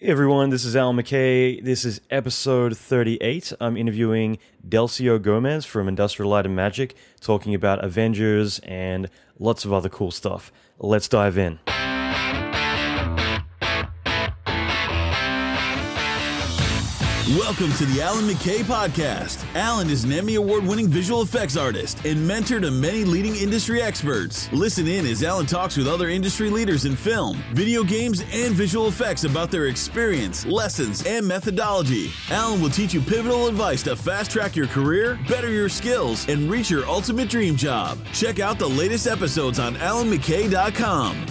Everyone, this is Allan McKay. This is episode 38. I'm interviewing Delcio Gomes from Industrial Light and Magic, talking about Avengers and lots of other cool stuff. Let's dive in. Welcome to the Allan McKay Podcast. Allan is an Emmy Award winning visual effects artist and mentor to many leading industry experts. Listen in as Allan talks with other industry leaders in film, video games, and visual effects about their experience, lessons, and methodology. Allan will teach you pivotal advice to fast track your career, better your skills, and reach your ultimate dream job. Check out the latest episodes on allanmckay.com.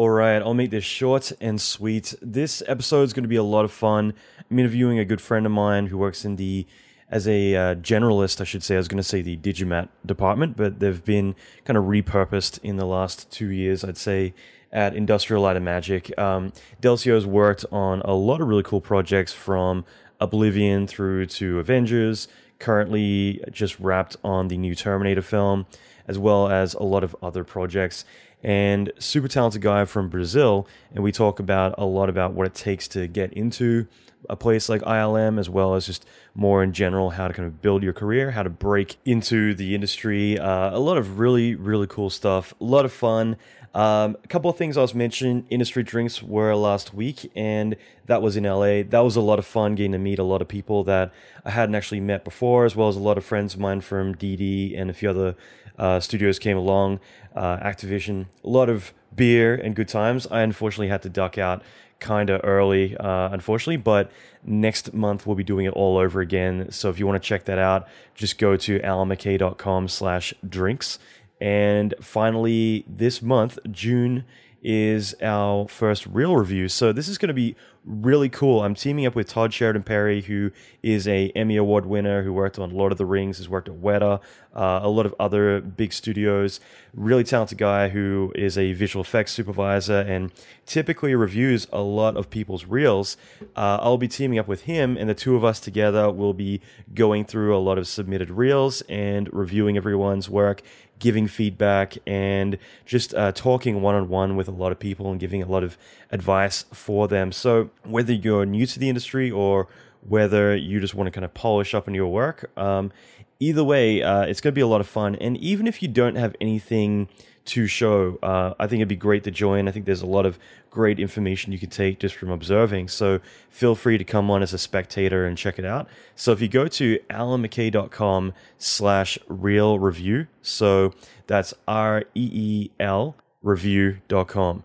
All right, I'll make this short and sweet. This episode is going to be a lot of fun. I'm interviewing a good friend of mine who works in the, as a uh, generalist, I should say. I was going to say the Digimatte department, but they've been kind of repurposed in the last two years, I'd say, at Industrial Light and Magic. Um, Delcio's worked on a lot of really cool projects from Oblivion through to Avengers, currently just wrapped on the new Terminator film, as well as a lot of other projects and super talented guy from Brazil. And we talk about a lot about what it takes to get into a place like ILM, as well as just more in general how to kind of build your career, how to break into the industry. Uh, a lot of really, really cool stuff. A lot of fun. Um, a couple of things I was mentioning. Industry drinks were last week, and that was in LA. That was a lot of fun getting to meet a lot of people that I hadn't actually met before, as well as a lot of friends of mine from DD and a few other uh, studios came along. Uh, Activision, a lot of beer and good times. I unfortunately had to duck out kind of early, uh, unfortunately, but next month we'll be doing it all over again. So if you want to check that out, just go to allanmckay.com slash drinks and finally, this month, June, is our first reel review. So this is going to be really cool. I'm teaming up with Todd Sheridan Perry, who is a Emmy Award winner, who worked on Lord of the Rings, has worked at Weta, uh, a lot of other big studios. Really talented guy who is a visual effects supervisor and typically reviews a lot of people's reels. Uh, I'll be teaming up with him, and the two of us together will be going through a lot of submitted reels and reviewing everyone's work giving feedback and just uh, talking one on one with a lot of people and giving a lot of advice for them. So, whether you're new to the industry or whether you just want to kind of polish up on your work, um, either way, uh, it's going to be a lot of fun. And even if you don't have anything to show. Uh, I think it'd be great to join. I think there's a lot of great information you can take just from observing. So feel free to come on as a spectator and check it out. So if you go to allanmckay.com slash reel review, so that's R E E L review.com.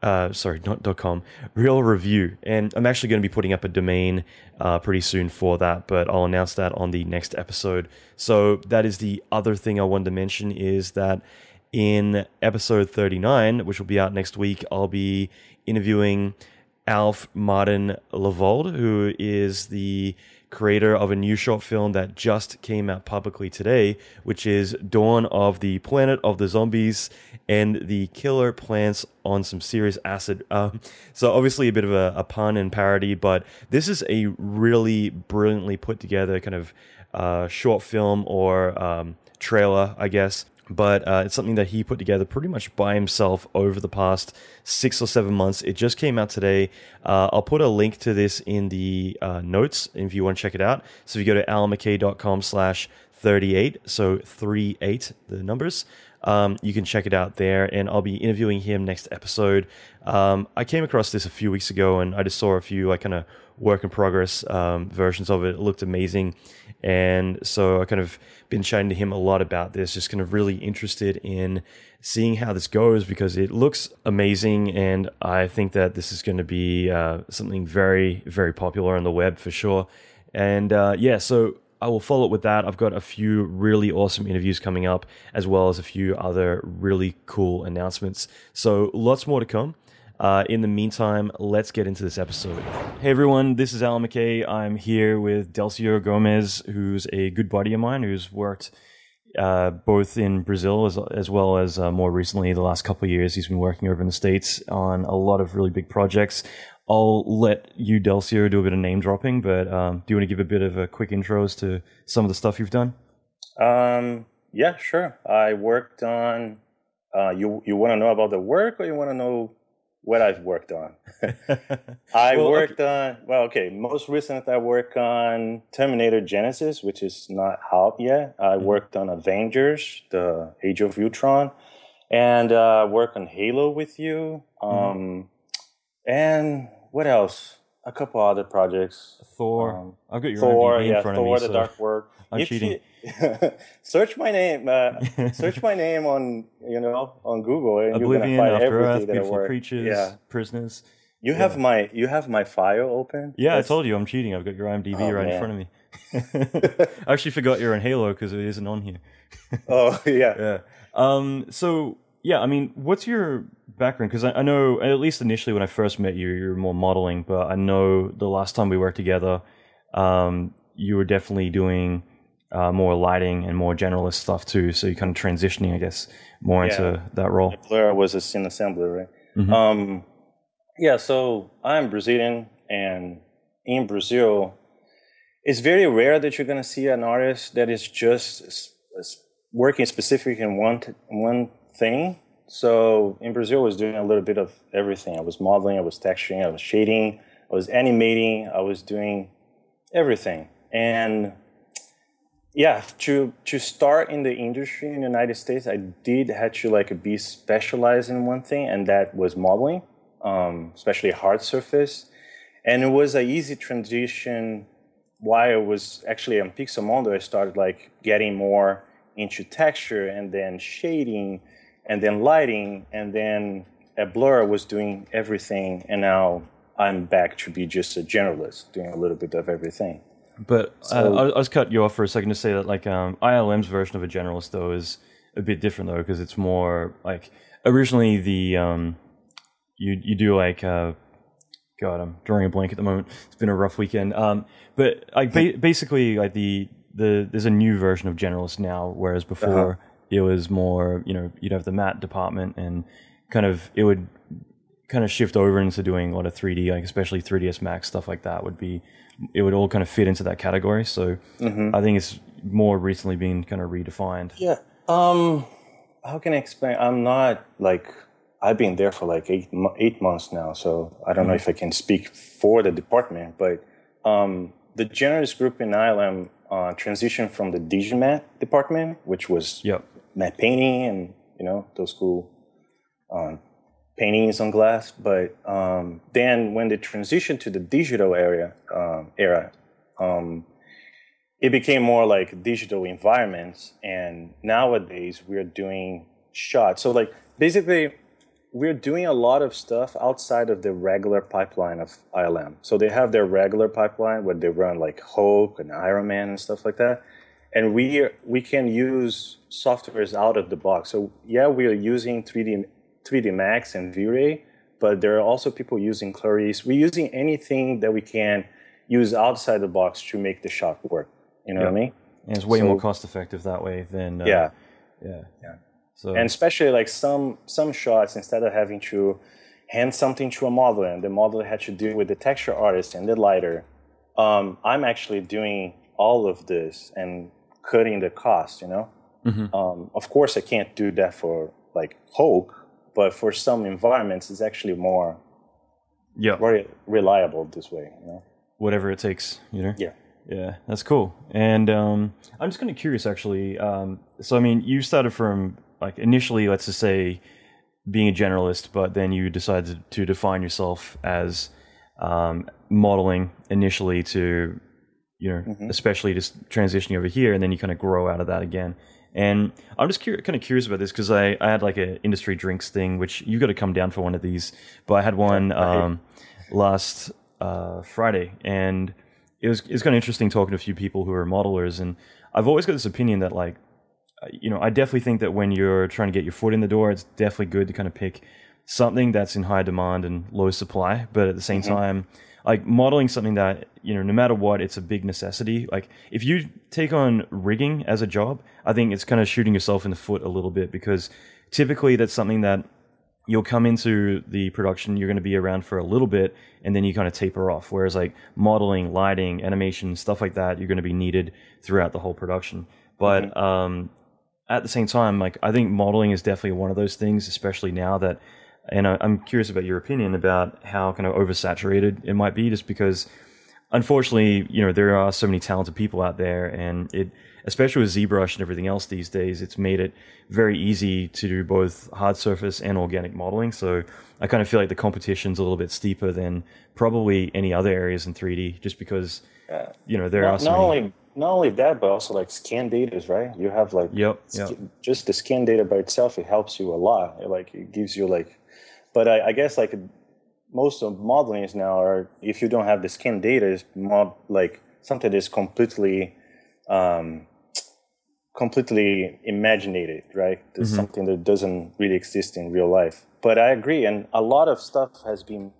Uh, sorry, not dot .com, reel review. And I'm actually going to be putting up a domain uh, pretty soon for that, but I'll announce that on the next episode. So that is the other thing I wanted to mention is that in episode 39, which will be out next week, I'll be interviewing Alf Martin Levold, who is the creator of a new short film that just came out publicly today, which is Dawn of the Planet of the Zombies and the Killer Plants on some serious acid. Um, so, obviously, a bit of a, a, pun and parody, but this is a really brilliantly put together kind of uh, short film or um, trailer, I guess, but uh, it's something that he put together pretty much by himself over the past six or seven months. It just came out today. Uh, I'll put a link to this in the uh, notes if you want to check it out. So if you go to allanmckay.com slash 38, so 38, the numbers, um, you can check it out there. And I'll be interviewing him next episode. Um, I came across this a few weeks ago and I just saw a few like kind of work in progress um, versions of it. It looked amazing. And so I kind of been chatting to him a lot about this, just kind of really interested in seeing how this goes because it looks amazing. And I think that this is going to be uh, something very, very popular on the web for sure. And uh, yeah, so I will follow up with that. I've got a few really awesome interviews coming up, as well as a few other really cool announcements. So lots more to come. Uh, in the meantime, let's get into this episode. Hey everyone, this is Allan McKay. I'm here with Delcio Gomes, who's a good buddy of mine who's worked uh, both in Brazil as, as well as uh, more recently, the last couple of years, he's been working over in the States on a lot of really big projects. I'll let you, Delcio, do a bit of name dropping, but um, do you want to give a bit of a quick intro as to some of the stuff you've done? Um, yeah, sure. I worked on. Uh, you you want to know about the work, or you want to know what I've worked on. I Well, worked on well, okay. Most recent, I work on Terminator Genisys, which is not out yet. I Mm-hmm. worked on Avengers, the Age of Ultron, and uh, work on Halo with you. Mm-hmm. Um, and what else? A couple other projects. Thor. Um, I've got your Thor, IMDb in yeah, front Thor: of me. The so- Dark World. I'm If cheating. you- search my name. Uh, search my name on you know on Google, and Oblivion, you're gonna find everything Earth, that Beautiful. Creatures, Yeah, Prisoners. you have my you have my file open. Yeah, I told you I'm cheating. I've got your IMDb Oh, right in front of me. I actually forgot you're in Halo because it isn't on here. Oh yeah. Yeah. Um. So yeah, I mean, what's your background? Because I, I know at least initially when I first met you, you were more modeling, but I know the last time we worked together, um, you were definitely doing uh, more lighting and more generalist stuff too. So you're kind of transitioning, I guess, more Yeah. into that role. Blur was a scene assembler, right? Mhm. Um, yeah. So I'm Brazilian, and in Brazil, it's very rare that you're gonna see an artist that is just working specific in one t- one thing. So in Brazil, I was doing a little bit of everything. I was modeling, I was texturing, I was shading, I was animating, I was doing everything. And yeah, to to start in the industry in the United States, I did had to like be specialized in one thing, and that was modeling, um, especially hard surface. And it was an easy transition. Why I was actually on Pixomondo, I started like getting more into texture and then shading and then lighting and then at Blur I was doing everything and now I'm back to be just a generalist doing a little bit of everything. But uh, I'll, I'll just cut you off for a second to say that like um, ILM's version of a generalist though is a bit different though because it's more like originally the um, you you do like uh, God I'm drawing a blank at the moment. It's been a rough weekend. Um, but like ba- basically like the the there's a new version of generalist now, whereas before it was more you know you'd have the matte department and kind of it would kind of shift over into doing a lot of 3D, like especially 3ds Max stuff like that would be, it would all kind of fit into that category. So I think it's more recently been kind of redefined. Yeah. Um, how can I explain? I'm not like I've been there for like eight eight months now, so I don't know if I can speak for the department. But um, the generalist group in ILM uh, transitioned from the Digimatte department, which was Yep. matte painting and you know those cool um, paintings on glass. But um, then when they transitioned to the digital area um, era, um, it became more like digital environments. And nowadays we're doing shots. So like basically we're doing a lot of stuff outside of the regular pipeline of ILM. So they have their regular pipeline where they run like Hulk and Iron Man and stuff like that. And we we can use softwares out of the box. So yeah, we are using 3D 3D Max and V-Ray, but there are also people using Clarisse. We're using anything that we can use outside the box to make the shot work. You know what I mean? And it's way So- more cost effective that way than, uh, yeah. yeah. Yeah. So, and especially like some some shots instead of having to hand something to a model and the model had to deal with the texture artist and the lighter um, i'm actually doing all of this and cutting the cost you know Mhm. um, of course i can't do that for like hulk but for some environments it's actually more yeah, very reliable this way you know whatever it takes, you know? yeah Yeah, that's cool. And um, I'm just kind of curious, actually. Um, so, I mean, you started from like initially, let's just say, being a generalist, but then you decided to define yourself as um, modeling initially to, you know, especially just transitioning over here, and then you kind of grow out of that again. And I'm just cur- kind of curious about this because I, I had like an industry drinks thing, which you got to come down for one of these. But I had one um, last uh, Friday, and it was it's kind of interesting talking to a few people who are modelers, and I've always got this opinion that like, uh, you know, I definitely think that when you're trying to get your foot in the door, it's definitely good to kind of pick something that's in high demand and low supply, but at the same time, like modeling something that you know, no matter what, it's a big necessity. Like if you take on rigging as a job, I think it's kind of shooting yourself in the foot a little bit because typically that's something that you'll come into the production, you're going to be around for a little bit, and then you kind of taper off. Whereas like modeling, lighting, animation, stuff like that, you're going to be needed throughout the whole production. But um, at the same time, like I think modeling is definitely one of those things, especially now that and I, I'm curious about your opinion about how kind of oversaturated it might be, just because unfortunately, you know, there are so many talented people out there, and it, especially with ZBrush and everything else these days, it's made it very easy to do both hard surface and organic modeling. So I kind of feel like the competition's a little bit steeper than probably any other areas in 3D, just because you know there not, are so not many. only not only that, but also like scan data, right? You have like Yep, yep. just the scan data by itself. It helps you a lot. It, like it gives you like, but I, I guess like most of modelings now are if you don't have the scan data, is mod like something that's completely, um, completely imaginated, right? There's something that doesn't really exist in real life. But I agree, and a lot of stuff has been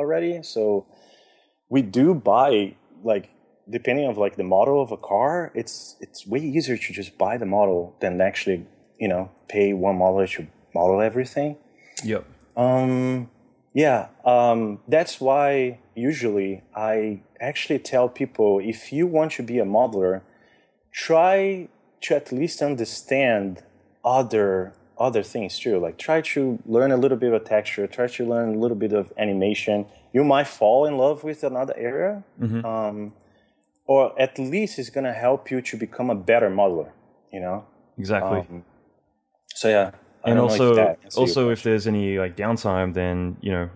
already. So we do buy like depending of like the model of a car it's it's way easier to just buy the model than actually you know pay one modeler to model everything Yep. Um yeah um that's why usually i actually tell people if you want to be a modeler try to at least understand other other things too. Like try to learn a little bit of texture try to learn a little bit of animation. You might fall in love with another area um, or at least it's going to help you to become a better modeler you know? Exactly. um, so yeah and also, also if there's any like downtime, then you know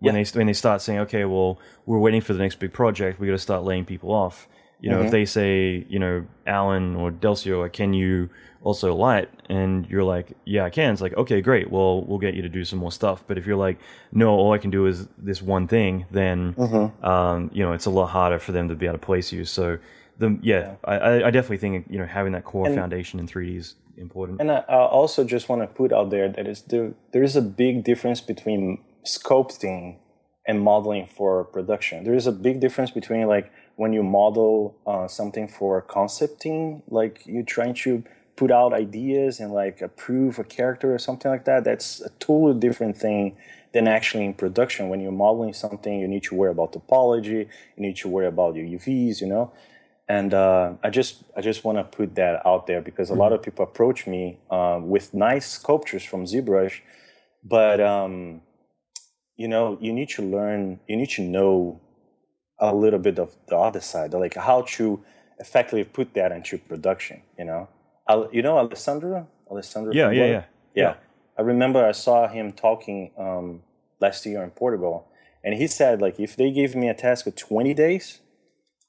when Yeah. they when they start saying, okay, well, we're waiting for the next big project, we got to start laying people off. You know, Mm-hmm. if they say, you know, Allan or Delcio, like, can you also light? And you're like, yeah, I can. It's like, okay, great. Well, we'll get you to do some more stuff. But if you're like, no, all I can do is this one thing, then, Mm-hmm. um, you know, it's a lot harder for them to be able to place you. So, the yeah, I I, I definitely think you know having that core foundation in 3D is important. And I, I also just want to put out there that is there there is a big difference between sculpting and modeling for production. There is a big difference between like when you model uh, something for concepting, like you're trying to put out ideas and like approve a character or something like that. That's a totally different thing than actually in production. When you're modeling something, you need to worry about topology, you need to worry about your UVs, you know and uh, I just I just want to put that out there because a lot of people approach me uh, with nice sculptures from ZBrush, but um, you know you need to learn you need to know a little bit of the other side, like how to effectively put that into production. You know, you know Alessandro, Alessandro. Yeah, from yeah, yeah. yeah. I remember I saw him talking um, last year in Portugal, and he said like if they give me a task of twenty days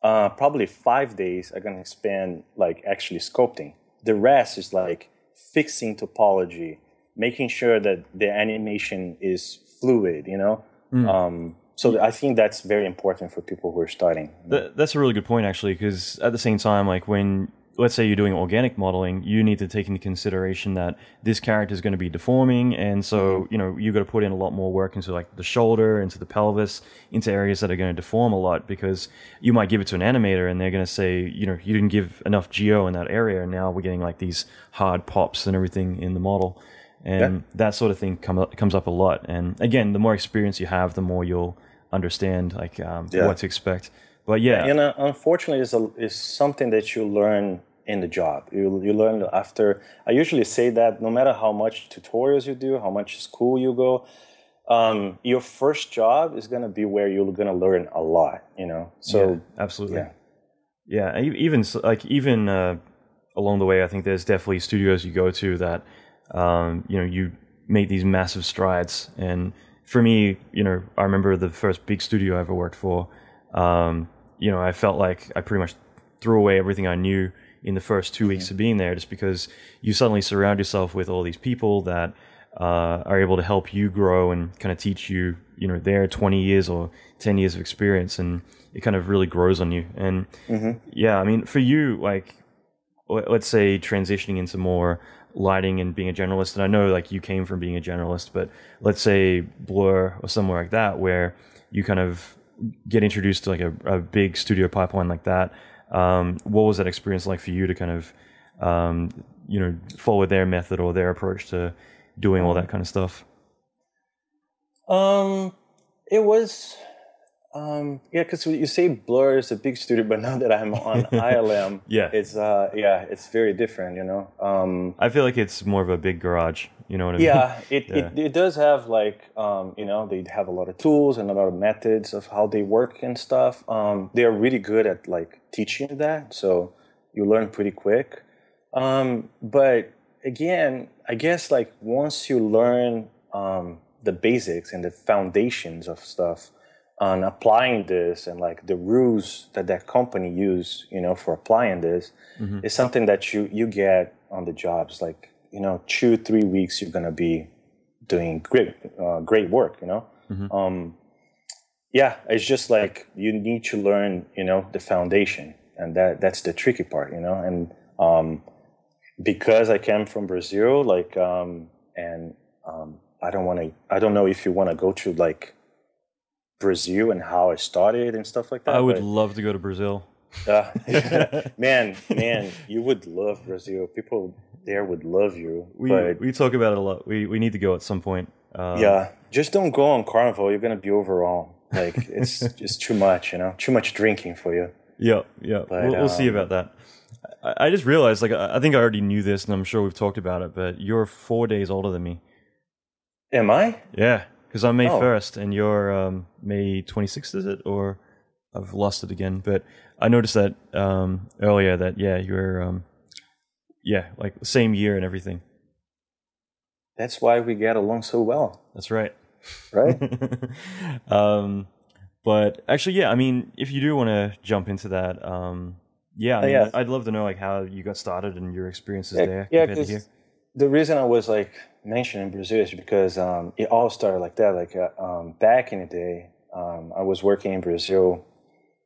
uh, probably five days are going to spend like actually sculpting. The rest is like fixing topology, making sure that the animation is fluid, you know? Um, so I think that's very important for people who are starting. Th- that's a really good point, actually, because at the same time, like when let's say you're doing organic modeling, you need to take into consideration that this character is going to be deforming, and so you know you've got to put in a lot more work into like the shoulder, into the pelvis, into areas that are going to deform a lot because you might give it to an animator and they're going to say, you know, you didn't give enough geo in that area, and now we're getting like these hard pops and everything in the model. And that sort of thing come, up- comes up a lot. And again, the more experience you have, the more you'll understand like um, Yeah. what to expect. But yeah, You know, unfortunately, it's, a, it's something that you learn in the job. You, you learn after. I usually say that no matter how much tutorials you do, how much school you go, um, your first job is going to be where you're going to learn a lot, you know? So, Yeah, absolutely. yeah. Yeah, even like even uh, along the way, I think there's definitely studios you go to that um, you know you make these massive strides. And for me, you know, I remember the first big studio I ever worked for. Um, you know, I felt like I pretty much threw away everything I knew in the first two weeks of being there, just because you suddenly surround yourself with all these people that uh, are able to help you grow and kind of teach you, you know, their 20 years or 10 years of experience, and it kind of really grows on you. And yeah, I mean, for you, like, let's say transitioning into more lighting and being a generalist, and I know like you came from being a generalist, but let's say Blur or somewhere like that, where you kind of get introduced to like a, a big studio pipeline like that. Um, what was that experience like for you to kind of, um, you know, follow their method or their approach to doing all that kind of stuff? Um, it was Um, yeah, because you say Blur is a big studio, but now that I'm on ILM, Yeah. it's uh, yeah, it's very different, you know. Um, I feel like it's more of a big garage. You know what I mean? yeah, it, Yeah. It, it does have like um, you know they have a lot of tools and a lot of methods of how they work and stuff. Um, they are really good at like teaching that, so you learn pretty quick. Um, but again, I guess like once you learn um, the basics and the foundations of stuff on applying this and like the rules that that company use, you know, for applying this, is something that you you get on the jobs. Like you know, two three weeks, you're gonna be doing great uh, great work. You know. Um, yeah, it's just like you need to learn, you know, the foundation, and that that's the tricky part, you know. And um, because I came from Brazil, like, um, and um, I don't want to, I don't know if you want to go to like Brazil and how I started and stuff like that. I would but, love to go to Brazil. uh, man, man, you would love Brazil. People there would love you. We but we talk about it a lot. We we need to go at some point. Um, yeah, just don't go on Carnival. You're gonna be overwhelmed. Like it's just too much, you know, too much drinking for you. Yeah, yeah. But, we'll, we'll see um, about that. I, I just realized, like, I I think I already knew this, and I'm sure we've talked about it. But you're four days older than me. Am I? Yeah, because I'm May Oh. first, and you're um, May 26th, is it? Or I've lost it again. But I noticed that um, earlier that yeah, you're um, yeah, like same year and everything. That's why we get along so well, That's right. right? um, but actually, yeah. I mean, if you do want to jump into that, um, yeah, I Oh, mean, yeah. I'd love to know like how you got started and your experiences yeah, there yeah, compared to here. 'cause the reason I was like mentioning Brazil is because um, it all started like that. Like uh, um, back in the day, um, I was working in Brazil.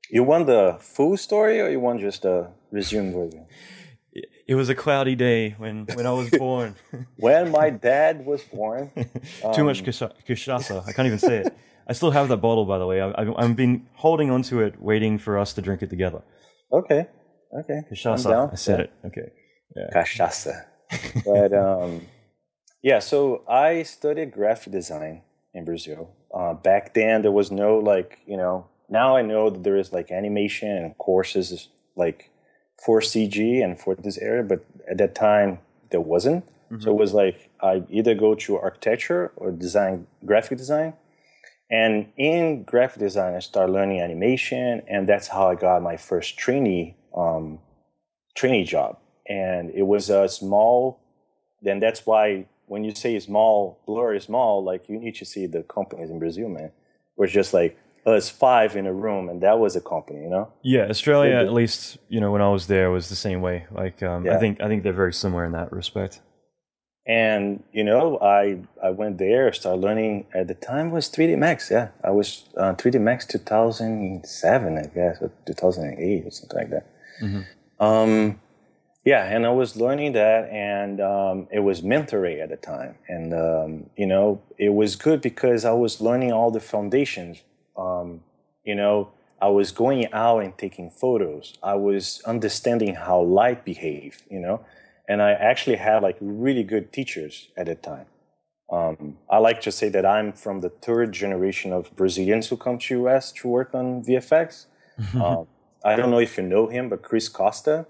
You want the full story, or you want just the resume version? It was a cloudy day when when I was born. When my dad was born, Too much um, kisha- kishasa. I can't even say it. I still have that bottle, by the way. I, I've, I've been holding onto it, waiting for us to drink it together. okay, okay, Kishasa. I said Yeah. it. Okay. Yeah. cachaça. But um, yeah, so I studied graphic design in Brazil. Uh, back then, there was no like you know. Now I know that there is like animation and courses like for CG and for this area, but at that time there wasn't. So it was like I either go to architecture or design, graphic design. And in graphic design, I started learning animation, and that's how I got my first trainee um, trainee job. And it was a small. Then that's why when you say small, blur is small. Like you need to see the companies in Brazil, man. We're just like us five in a room, and that was a company, you know. Yeah, Australia, at least, you know, when I was there, was the same way. Like, um, I think I think they're very similar in that respect. And you know, I I went there, started learning. At the time was 3D Max. Yeah, I was uh, 3D Max 2007, I guess, or 2008 or something like that. Um, yeah, and I was learning that, and um, it was mental ray at the time, and um, you know, it was good because I was learning all the foundations. Um, you know, I was going out and taking photos. I was understanding how light behaved You know, and I actually had like really good teachers at the time. Um, I like to say that I'm from the third generation of Brazilians who come to US to work on VFX. um, I don't know if you know him, but Chris Costa.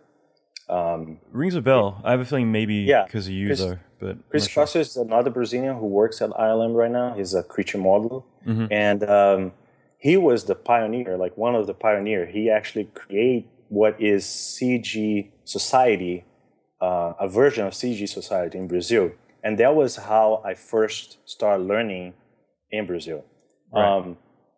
Um, Rings a bell. I have a feeling maybe Yeah, because of you, Chris- though. But Chris sure. Is another Brazilian who works at ILM right now. He's a creature model, Mhm. and um, he was the pioneer, like one of the pioneer. He actually created what is CG Society, uh, a version of CG Society in Brazil, and that was how I first started learning in Brazil. Right. Um,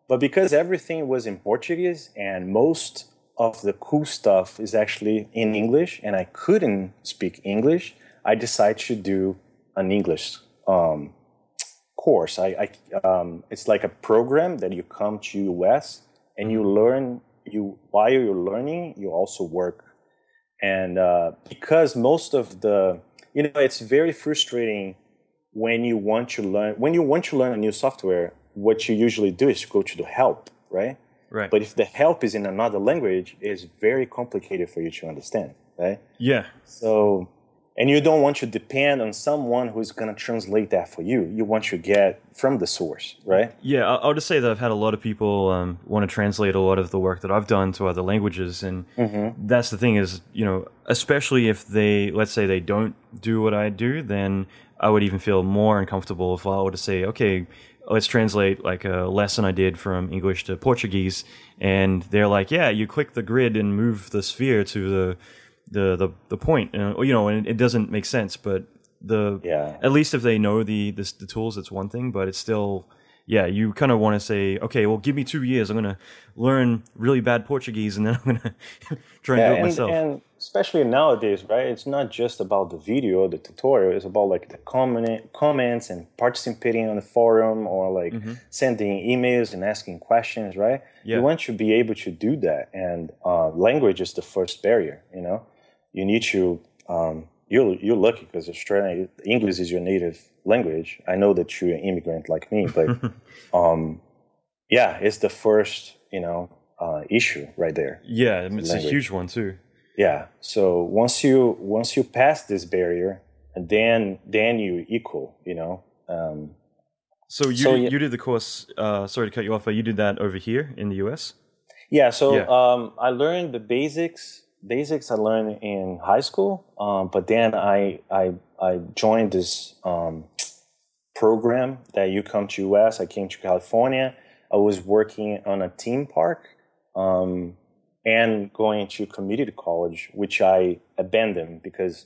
but because everything was in Portuguese and most of the cool stuff is actually in English, and I couldn't speak English, I decided to do an English um, course. I, I um, it's like a program that you come to US and you learn. You while you're learning, you also work, and uh, because most of the you know it's very frustrating when you want to learn when you want to learn a new software. What you usually do is go to the help, right? Right. But if the help is in another language, it's very complicated for you to understand, right? yeah. So, and you don't want to depend on someone who's going to translate that for you. You want to get from the source, right? Yeah, I- I'll just say that I've had a lot of people um, want to translate a lot of the work that I've done to other languages, and that's the thing is, you know, especially if they, let's say, they don't do what I do, then I would even feel more uncomfortable if I were to say, okay, let's translate like a lesson I did from English to Portuguese, and they're like, yeah, you click the grid and move the sphere to the the the, the point, uh, you know, and it doesn't make sense, but the Yeah. at least if they know the the, the tools, it's one thing, but it's still yeah, you kind of want to say, okay, well, give me two years. I'm gonna learn really bad Portuguese, and then I'm gonna try and Yeah, do it and, myself. and especially nowadays, right? It's not just about the video, the tutorial. It's about like the comment, comments and participating on the forum or like sending emails and asking questions, right? Yeah. You want to be able to do that, and uh, language is the first barrier. You know, you need to. Um, you're you're lucky because Australian English is your native language. I know that you're an immigrant like me, but um, yeah, it's the first you know uh, issue right there. yeah, it's a huge one too. Yeah. So once you once you pass this barrier, and then then you equal. You know. Um, So you So, did, you did the course. Uh, sorry to cut you off, but you did that over here in the U.S. yeah. So Yeah. Um, I learned the basics. Basics I learned in high school, um, but then I I I joined this um, program that you come to US. I came to California. I was working on a theme park um, and going to community college, which I abandoned because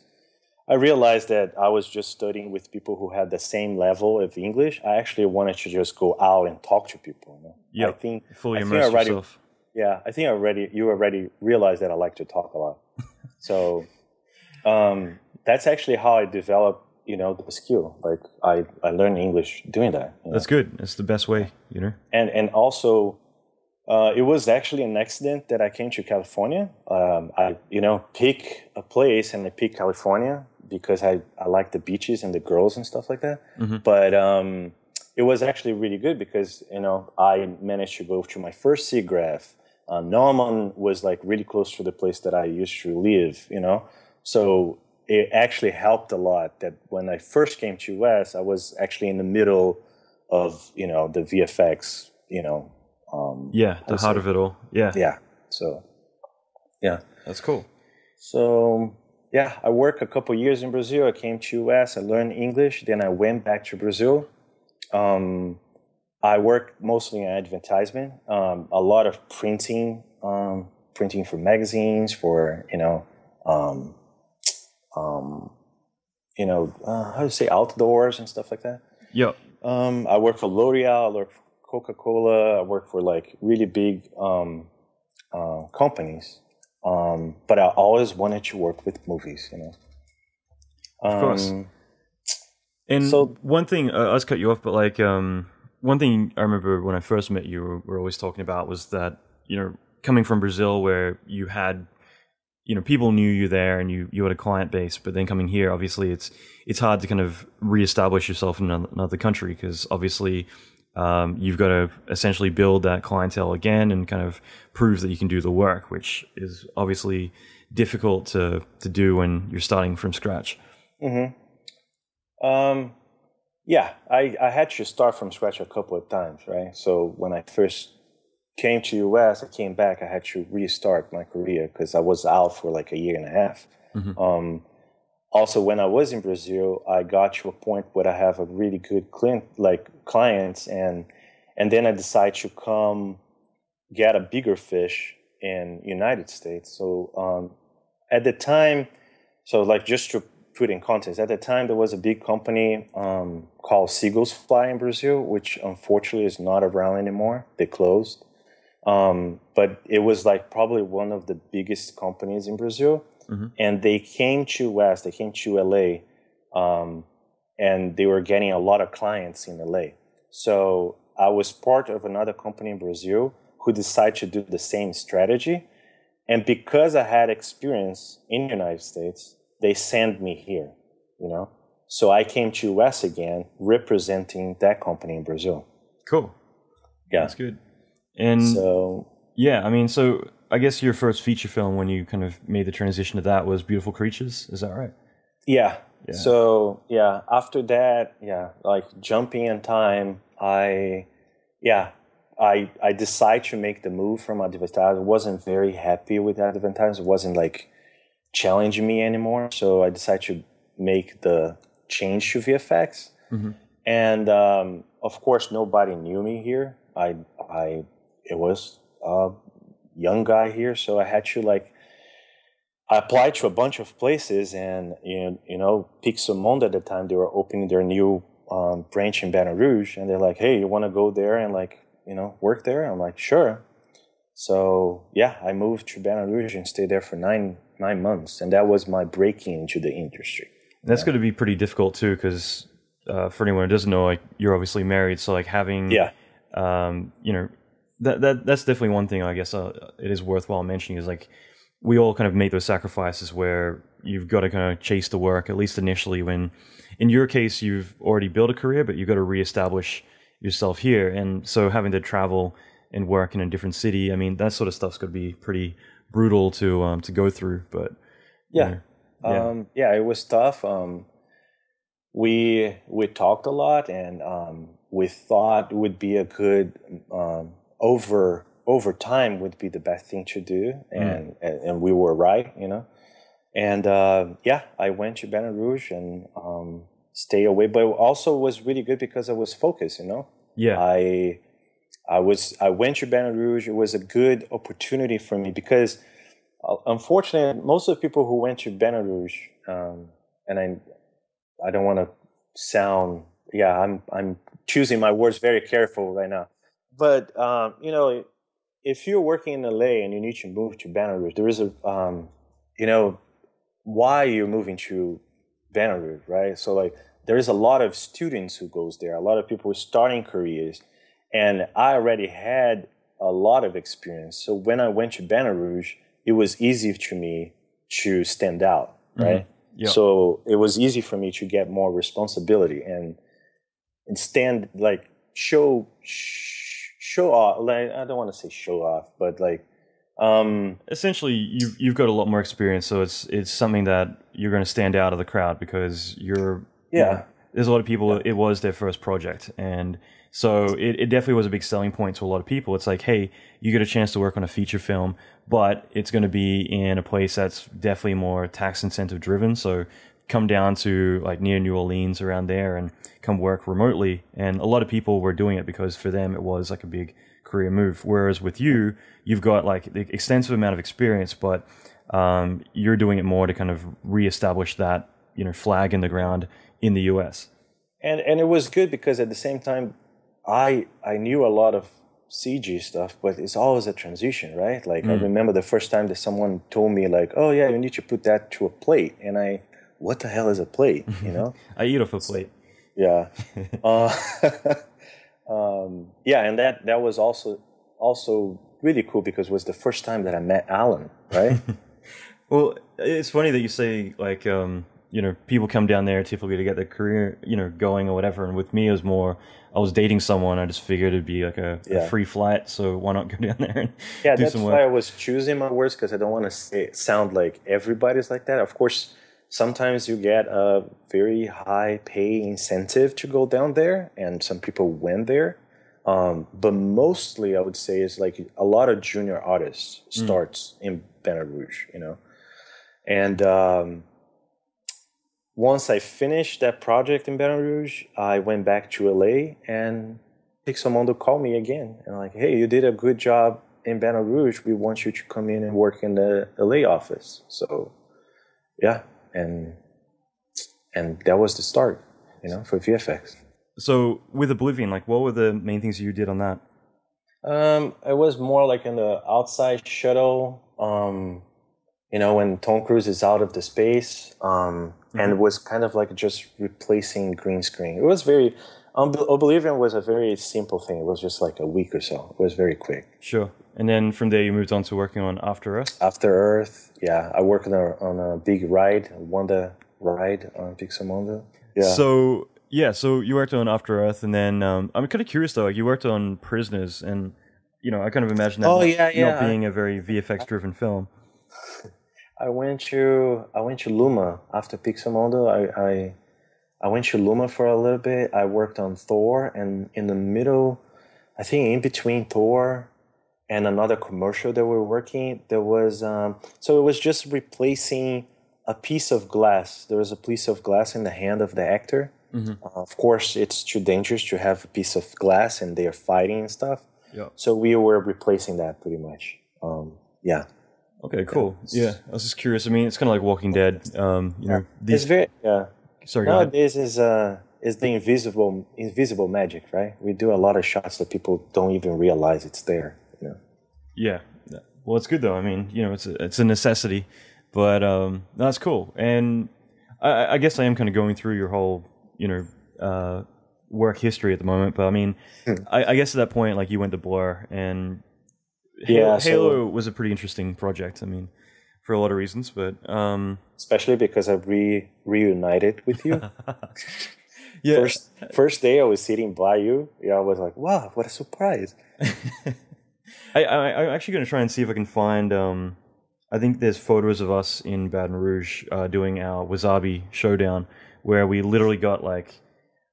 I realized that I was just studying with people who had the same level of English. I actually wanted to just go out and talk to people. You know? Yeah, I think fully I think immerse I already, yourself. Yeah, I think I already you already realized that I like to talk a lot. so um, that's actually how I developed, you know, the skill. Like I, I learned English doing that. you know? That's good. That's the best way, you know. and and also uh, it was actually an accident that I came to California. Um, I you know pick a place and I picked California because I I like the beaches and the girls and stuff like that. But um, it was actually really good because you know I managed to go to my first SIGGRAPH. Uh, Norman was like really close to the place that I used to live. You know, so it actually helped a lot that when I first came to US, I was actually in the middle of you know the VFX, you know, um, Yeah, the heart of it all. Yeah, yeah. So, yeah. that's cool. So yeah, I worked a couple years in Brazil. I came to US. I learned English. Then I went back to Brazil. Um, I work mostly in advertisement. Um, a lot of printing, um, printing for magazines, for you know, um, um, you know, uh, how to say outdoors and stuff like that. Yeah. Um, I work for L'Oreal. I work for Coca Cola. I work for like really big um, uh, companies. Um, but I always wanted to work with movies. You know. Of course. And So- one thing, uh, I was cut you off, but like um, one thing I remember when I first met you, we were always talking about was that you know coming from Brazil, where you had you know people knew you there and you you had a client base, but then coming here, obviously it's it's hard to kind of reestablish yourself in another, country because obviously. Um, you've got to essentially build that clientele again and kind of prove that you can do the work, which is obviously difficult to, to do when you're starting from scratch. Um, yeah, I, I had to start from scratch a couple of times, right? So when I first came to US, I came back, I had to restart my career because I was out for like a year and a half. Um, also, when I was in Brazil, I got to a point where I have a really good client, like clients, and and then I decided to come get a bigger fish in United States. So um, at the time, so like just to put in context, at the time there was a big company um, called Seagulls Fly in Brazil, which unfortunately is not around anymore. They closed. Um, but it was like probably one of the biggest companies in Brazil. And they came to West, they came to LA, um, and they were getting a lot of clients in LA. So I was part of another company in Brazil who decided to do the same strategy. And because I had experience in the United States, they send me here, you know. So I came to US again, representing that company in Brazil. Cool. Yeah. That's good. And So yeah, I mean, so I guess your first feature film when you kind of made the transition to that was Beautiful Creatures. Is that right? Yeah. Yeah. So yeah, after that, yeah, like jumping in time, I, yeah, I I decided to make the move from Advertise. I wasn't very happy with Advertise. It wasn't like challenging me anymore. So I decided to make the change to VFX. And um, of course, nobody knew me here. I I it was a young guy here, so I had to like I applied to a bunch of places, and you know, you know, Pixomondo at the time they were opening their new um, branch in Baton Rouge, and they're like, "Hey, you want to go there and like you know work there?" I'm like, "Sure." So yeah, I moved to Baton Rouge and stayed there for nine nine months, and that was my breaking into the industry. That's going to be pretty difficult too, because uh, for anyone who doesn't know, like you're obviously married, so like having, Yeah, um, you know, that that that's definitely one thing I guess uh, it is worthwhile mentioning is like we all kind of make those sacrifices where you've got to kind of chase the work at least initially. When in your case you've already built a career, but you've got to reestablish yourself here, and so having to travel and work in a different city, I mean that sort of stuff's got to be pretty brutal to um, to go through. But you yeah. know, Yeah. Um, yeah, it was tough. Um, we we talked a lot, and um, we thought it would be a good um, over over time would be the best thing to do, and and, and we were right, you know. And uh, yeah, I went to Baton Rouge and um, stay away, but it also was really good because I was focused, you know. yeah, I I was I went to Baton Rouge. It was a good opportunity for me because, uh, unfortunately, most of the people who went to Baton Rouge, um, and I I don't want to sound yeah I'm I'm choosing my words very careful right now, but um, you know if you're working in LA and you need to move to Baton Rouge, there is a um, you know why you're moving to Baton Rouge, right? So like there is a lot of students who goes there, a lot of people starting careers, and I already had a lot of experience. So when I went to Baton Rouge, it was easy to me to stand out, right? Yeah. So it was easy for me to get more responsibility and and stand like show sh- show off. Like I don't want to say show off, but like um essentially you've you've got a lot more experience, so it's it's something that you're going to stand out of the crowd because you're yeah there's a lot of people it was their first project and so it, it definitely was a big selling point to a lot of people. It's like hey you get a chance to work on a feature film but it's going to be in a place that's definitely more tax incentive driven. So come down to like near new orleans around there and come work remotely. And a lot of people were doing it because for them it was like a big career move. Whereas with you you've got like the extensive amount of experience but um, you're doing it more to kind of reestablish that you know flag in the ground in the us and and it was good because at the same time i i knew a lot of cg stuff but it's always a transition right? Like i remember the first time that someone told me like oh yeah you need to put that to a plate. And i what the hell is a plate? You know? I eat off a plate. yeah. Uh, um, yeah and that that was also also really cool because it was the first time that i met allan right? Well, it's funny that you say like um, you know people come down there typically to get their career you know going or whatever, and with me it was more I was dating someone. I just figured it'd be like a, a free flight, so why not go down there and Yeah, do that's some why I was choosing my words because I don't want to sound like everybody's like that. Of course, sometimes you get a very high pay incentive to go down there, and some people went there. Um, but mostly, I would say is like a lot of junior artists starts in Baton Rouge, you know, and um, once I finished that project in Baton Rouge, I went back to LA and Pixomondo called me again and like, hey, you did a good job in Baton Rouge. We want you to come in and work in the LA office. So, yeah, and and that was the start, you know, for VFX. So with Oblivion, like what were the main things you did on that? Um, it was more like in the outside shuttle. Um, you know, when Tom Cruise is out of the space, um, and it was kind of like just replacing green screen. It was very. Um, Oblivion was a very simple thing. It was just like a week or so. It was very quick. Sure. And then from there you moved on to working on After Earth. After Earth, yeah, I worked on a, on a big ride, Wanda ride on Pixomondo. Yeah. So yeah, so you worked on After Earth, and then um, I'm kind of curious though. Like you worked on Prisoners, and you know I kind of imagine that Oh, not, yeah, yeah, not being a very VFX driven film. I went to I went to Luma after Pixomondo. I, I I went to Luma for a little bit. I worked on Thor, and in the middle, I think in between Thor and another commercial that we were working, there was um, so it was just replacing a piece of glass. There was a piece of glass in the hand of the actor. Uh, of course, it's too dangerous to have a piece of glass and they're fighting and stuff. Yeah. So we were replacing that pretty much. Um, yeah. Okay, cool. Yeah, I was just curious. I mean, it's kind of like Walking Dead. Um, you know, It's very yeah. Sorry. Nowadays is uh is the invisible invisible magic, right? We do a lot of shots that people don't even realize it's there. You know. Yeah. Well, it's good though. I mean, you know, it's a, it's a necessity, but um, that's cool. And I, I guess I am kind of going through your whole, you know, uh, work history at the moment. But I mean, Hmm. I, I guess at that point, like you went to Blur, and Yeah, Halo, so- Halo was a pretty interesting project. I mean, for a lot of reasons, but um, Especially because I re reunited with you. yeah, first first day I was sitting by you, yeah, I was like, wow, what a surprise. I, I, I'm actually going to try and see if I can find. Um, I think there's photos of us in Baton Rouge uh, doing our Wasabi showdown, where we literally got like,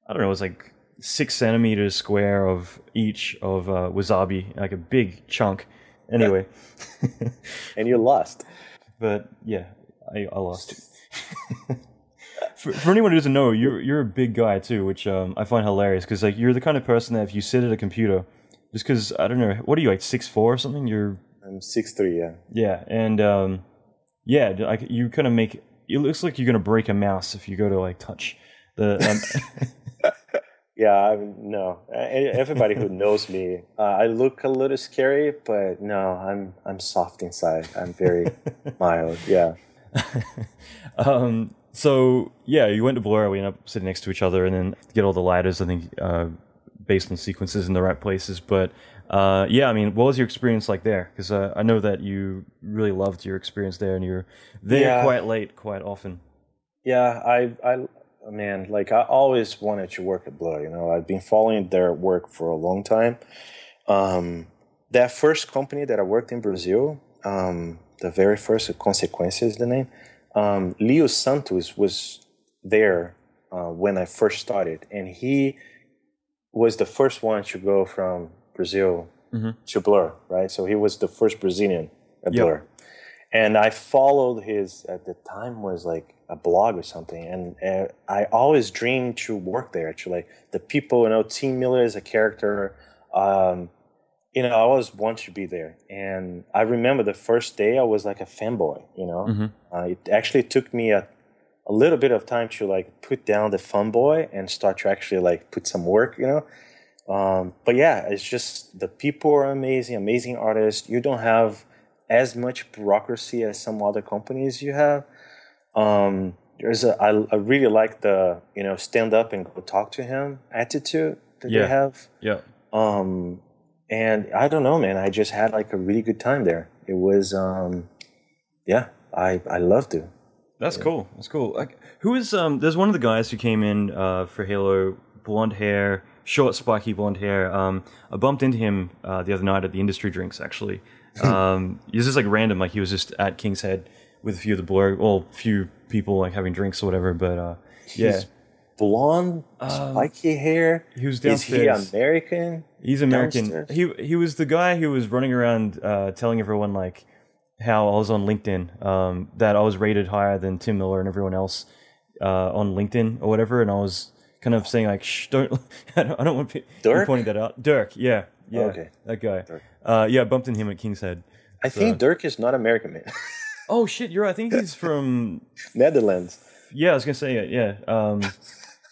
I don't know, it was like six centimeters square of each of uh, wasabi, like a big chunk. Anyway, And you lost. but yeah, I, I lost. for, for anyone who doesn't know, you're you're a big guy too, which um, I find hilarious because like you're the kind of person that if you sit at a computer, just because I don't know, what are you like six four or something? You're I'm six three, yeah. yeah, and um, yeah, like you kind of make it looks like you're gonna break a mouse if you go to like touch the. Um, Yeah, I no. Everybody who knows me, uh, I look a little scary, but no, I'm I'm soft inside. I'm very mild. Yeah. um, so yeah, you went to Blur. We ended up sitting next to each other, and then get all the ladders. I think uh, based on sequences in the right places. But uh, yeah, I mean, what was your experience like there? Because uh, I know that you really loved your experience there, and you're there Yeah. quite late, quite often. Yeah, I, I, man, like I always wanted to work at Blur. You know, I've been following their work for a long time. Um, that first company that I worked in Brazil, um, the very first Consequences, the name, um, Leo Santos was there uh, when I first started, and he was the first one to go from Brazil to Blur, right? So he was the first Brazilian at Yep. Blur and I followed his at the time was like a blog or something, and uh, I always dreamed to work there. Actually, like the people, you know, Tim Miller is a character. Um, you know, I always want to be there, and I remember the first day I was like a fanboy. You know, uh, it actually took me a a little bit of time to like put down the fanboy and start to actually like put some work. You know, um, but yeah, it's just the people are amazing, amazing artists. You don't have as much bureaucracy as some other companies you have. Um, there's a I, I really like the you know stand up and go talk to him attitude that Yeah. they have. Yeah. Um, and I don't know, man. I just had like a really good time there. It was, um, yeah, I I loved it. That's cool. That's cool. Like, who is um? There's one of the guys who came in uh, for Halo, blonde hair, short, spiky blonde hair. Um, I bumped into him uh, the other night at the industry drinks. Actually, um, he was just like random. Like he was just at King's Head with a few of the blur, well, few people like having drinks or whatever. But uh, yeah, He's blonde, spiky hair. he was Is he. American? He's American. downstairs? He he was the guy who was running around uh, telling everyone like how I was on LinkedIn, um, that I was rated higher than Tim Miller and everyone else uh, on LinkedIn or whatever, and I was kind of saying like, "Shh, don't." I don't, I don't want pe- you pointing that out. Dirk, yeah, yeah, Okay. that guy. Uh, yeah, I bumped into him at King's Head. I think Dirk is not American, man. Oh shit, you're right. I think he's from. Netherlands. Yeah, I was gonna say it. Yeah. Um,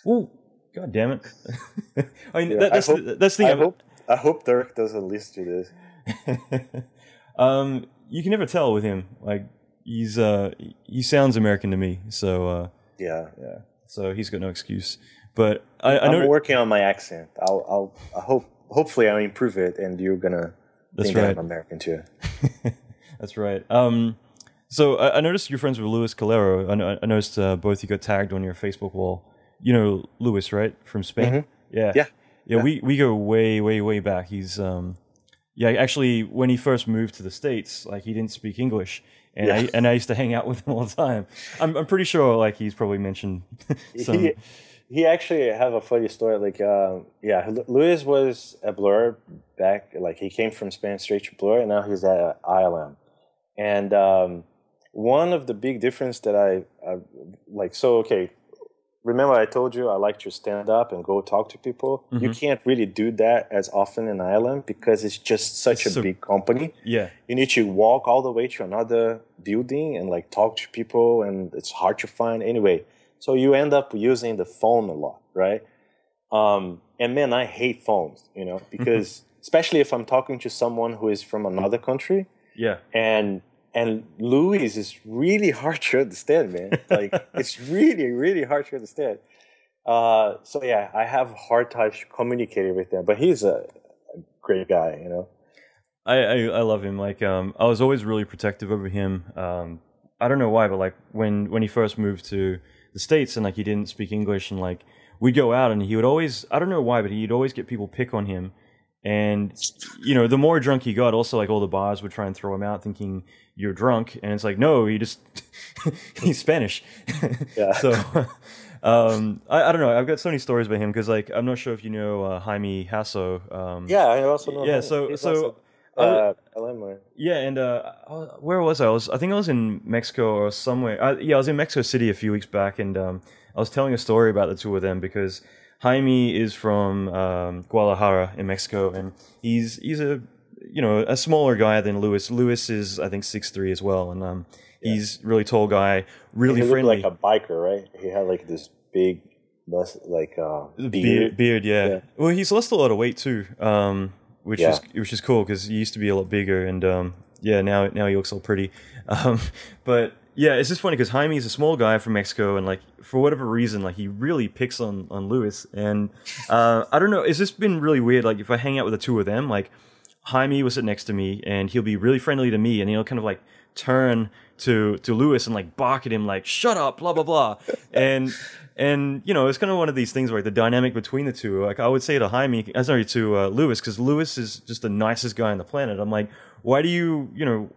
oh, god damn it. I mean, that, I that's hope- the, that's the I hope I hope Dirk doesn't listen to this. um, you can never tell with him. Like he's uh, he sounds American to me. So uh, Yeah. yeah. So he's got no excuse. But I, I I'm working on my accent. I'll, I'll, I hope, hopefully, I'll improve it, and you're gonna That's think that right. I'm American too. that's right. Um, so I, I noticed you're friends with Luis Calero. I, I noticed uh, both you got tagged on your Facebook wall. You know Luis, right, from Spain? Yeah. Mm-hmm. Yeah. Yeah, we, we go way, way, way back. He's um yeah, actually when he first moved to the States, like he didn't speak English and I and I used to hang out with him all the time. I'm I'm pretty sure like he's probably mentioned some. He, he actually have a funny story. Like, uh, yeah, Lu- Luis was at Blur back. Like, he came from Spain straight to Blur, and now he's at ILM. And um, one of the big difference that I, I like. So, okay, remember I told you I like to stand up and go talk to people. You can't really do that as often in ILM because it's just such a So- big company. yeah, You need to walk all the way to another building and like talk to people, and it's hard to find anyway. So you end up using the phone a lot, right? Um, and man, I hate phones, you know, because especially if I'm talking to someone who is from another country, yeah. and and Louis is really hard to understand, man. Like it's really, really hard to understand. Uh, so yeah, I have hard times communicating with them, but he's a, a great guy, you know. I, I I love him. Like um, I was always really protective over him. Um, I don't know why, but like when when he first moved to the states and like he didn't speak English and like we'd go out and he would always I don't know why, but he'd always get people pick on him. And you know, the more drunk he got, also like all the bars would try and throw him out, thinking you're drunk, and it's like no, he just he's Spanish. Yeah. so. Um, I, I don't know. I've got so many stories about him because, like, I'm not sure if you know uh, Jaime Hasso. Um, Yeah, I also know. Yeah, him. so- He's so, also, would- uh. Yeah, and uh, where was I? I was I think I was in Mexico or somewhere. I, yeah, I was in Mexico City a few weeks back, and um, I was telling a story about the two of them because Jaime is from um, Guadalajara in Mexico, and he's he's a you know a smaller guy than Lewis. Lewis is I think six three as well, and um, he's really tall guy, really he friendly. like a biker, right? He had like this big, like uh, beard. beard, beard yeah. Yeah. Well, he's lost a lot of weight too, um, which Yeah. is which is cool because he used to be a lot bigger, and um, yeah, now now he looks all pretty. Um, but yeah, it's just funny because Jaime is a small guy from Mexico, and like for whatever reason, like he really picks on on Lewis, and uh, I don't know, it's just been really weird. Like if I hang out with the two of them, like Jaime will sit next to me, and he'll be really friendly to me, and he'll kind of like turn to to Lewis and like bark at him like shut up blah blah blah. And and you know it's kind of one of these things where the dynamic between the two like I would say to Jaime uh, sorry to uh, Lewis because Lewis is just the nicest guy on the planet. I'm like why do you you know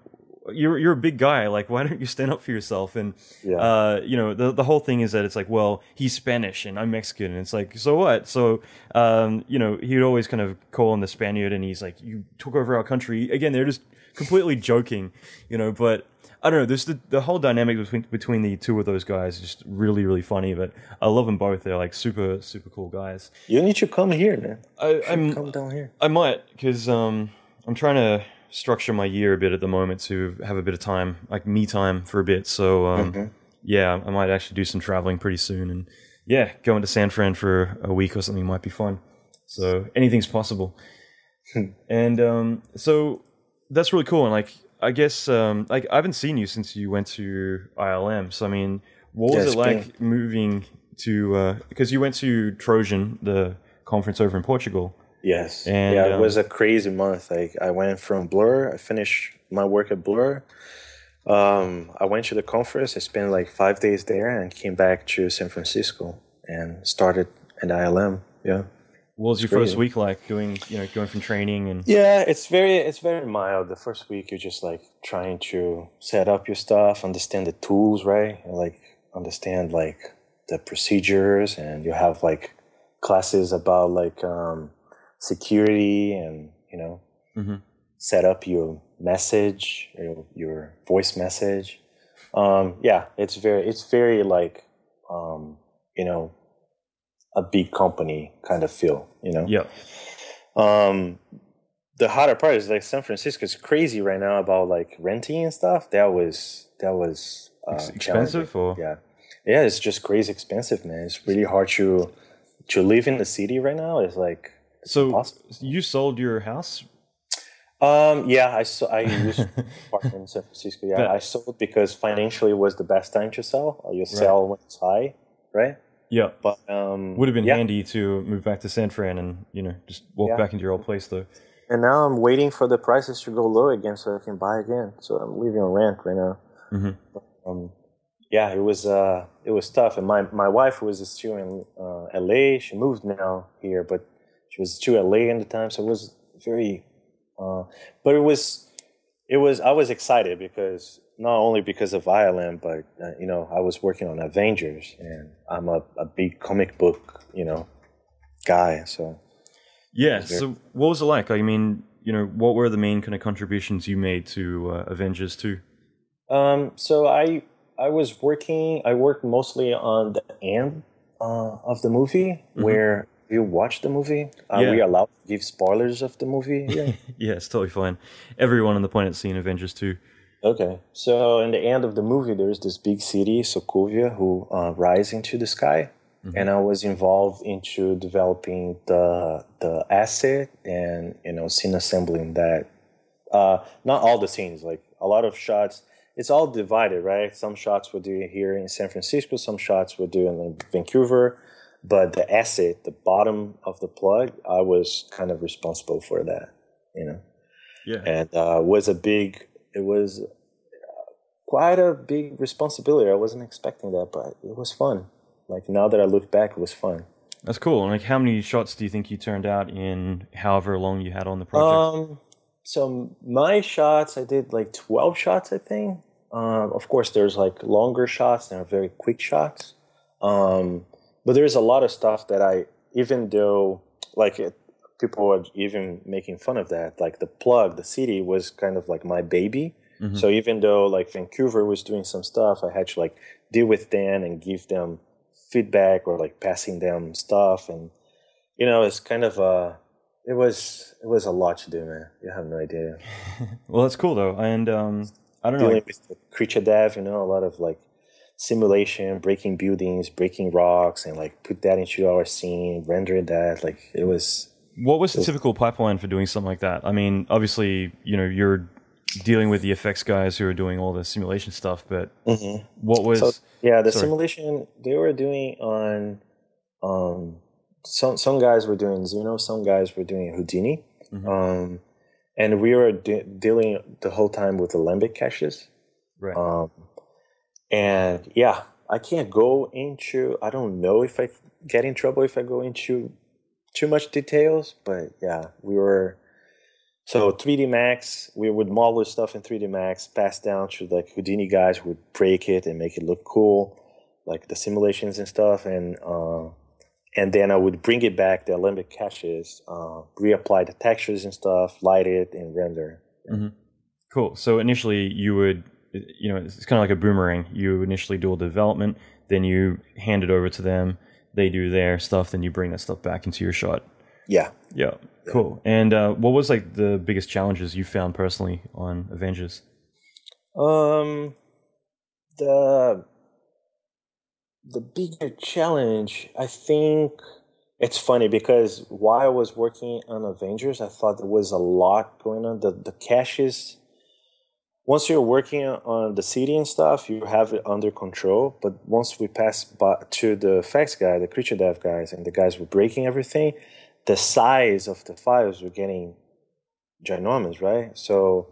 you're you're a big guy like why don't you stand up for yourself and Yeah. uh you know the the whole thing is that it's like well he's Spanish and I'm Mexican and it's like so what so um you know he would always kind of call on the Spaniard and he's like you took over our country again they're just completely joking you know but I don't know. This the, the whole dynamic between between the two of those guys is just really really funny. But I love them both. They're like super super cool guys. You need to come here, man. I, I'm Come down here. I might because um I'm trying to structure my year a bit at the moment to have a bit of time like me time for a bit. So um yeah, I might actually do some traveling pretty soon and yeah, going to San Fran for a week or something might be fun. So anything's possible. and um so that's really cool and like I guess um like I haven't seen you since you went to ILM. So I mean, what was it like moving to uh because you went to Trojan, the conference over in Portugal. Yes. And, yeah, it um, was a crazy month. Like I went from Blur. I finished my work at Blur. Um, I went to the conference. I spent like five days there and came back to San Francisco and started at ILM. Yeah. What was your crazy. first week like doing, you know, going from training and Yeah, it's very it's very mild. The first week you're just like trying to set up your stuff, understand the tools, right? And, like understand like the procedures, and you have like classes about like um, security and you know Mhm. set up your message, your, your voice message. Um, yeah, it's very it's very like um, you know a big company kind of feel, you know. yeah. Um, the harder part is like San Francisco is crazy right now about like renting and stuff. That was that was uh, expensive or. Yeah, yeah, it's just crazy expensive, man. It's really hard to to live in the city right now. It's like, so Awesome. you sold your house? um, yeah, I saw I used park in San Francisco. Yeah, But- I sold because financially was the best time to sell. You sell when it's high, right? Yeah. But um, Would have been yeah. handy to move back to San Fran and, you know, just walk Yeah. back into your old place though. And now I'm waiting for the prices to go low again so I can buy again. So I'm living on rent right now. Mhm. Um, yeah, it was uh, it was tough. And my, my wife was still in uh, LA. She moved now here, but she was still LA at the time, so it was very. Uh, but it was it was I was excited because not only because of ILM, but uh, you know I was working on Avengers, and I'm a, a big comic book you know guy. So yeah. So what was it like? I mean, you know, what were the main kind of contributions you made to uh, Avengers two? Um, so I I was working. I worked mostly on the end uh, of the movie mm-hmm. where you watch the movie. Are yeah. we allowed to give spoilers of the movie? Yeah, yeah, it's totally fine. Everyone on the planet seen Avengers two. Okay, so in the end of the movie, there's this big city, Sokovia, who uh, rise into the sky, mm-hmm. and I was involved into developing the the asset and you know scene assembling that. Uh, not all the scenes, like a lot of shots it's all divided, right? Some shots we're doing here in San Francisco, some shots we're doing in Vancouver, but the asset, the bottom of the plug, I was kind of responsible for that, you know. Yeah. And uh, was a big, it was quite a big responsibility. I wasn't expecting that, but it was fun. Like now that I look back, it was fun. That's cool. And like, how many shots do you think you turned out in however long you had on the project? Um, so my shots, I did like 12 shots, I think. Um, of course, there's like longer shots and very quick shots. Um, but there's a lot of stuff that I, even though like it, people were even making fun of that, like the plug, the city was kind of like my baby. Mm-hmm. So even though like Vancouver was doing some stuff, I had to like deal with them and give them feedback or like passing them stuff. And, you know, it's kind of a, it was it was a lot to do, man. You have no idea. well, that's cool though, and um, I don't Dealing know. With the creature dev, you know, a lot of like simulation, breaking buildings, breaking rocks, and like put that into our scene, rendering that. Like it was. What was the was, typical pipeline for doing something like that? I mean, obviously, you know, you're dealing with the effects guys who are doing all the simulation stuff, but mm-hmm. what was? So, yeah, the sorry. simulation they were doing on. Um, some some guys were doing Zeno, some guys were doing Houdini, mm-hmm. um, and we were de- dealing the whole time with Alembic caches. Right. Um, and yeah, I can't go into. I don't know if I get in trouble if I go into too much details, but yeah, we were. So 3D Max, we would model stuff in 3D Max, pass down to like Houdini guys who would break it and make it look cool, like the simulations and stuff, and. Uh, and then I would bring it back the Alembic caches, uh, reapply the textures and stuff, light it, and render. Mm-hmm. Cool. So initially, you would, you know, it's kind of like a boomerang. You initially do all the development, then you hand it over to them. They do their stuff, then you bring that stuff back into your shot. Yeah. Yeah. Cool. And uh, what was like the biggest challenges you found personally on Avengers? Um, the the bigger challenge, I think it's funny because while I was working on Avengers, I thought there was a lot going on. The the caches, once you're working on the city and stuff, you have it under control. But once we passed by, to the effects guy, the creature dev guys, and the guys were breaking everything, the size of the files were getting ginormous, right? So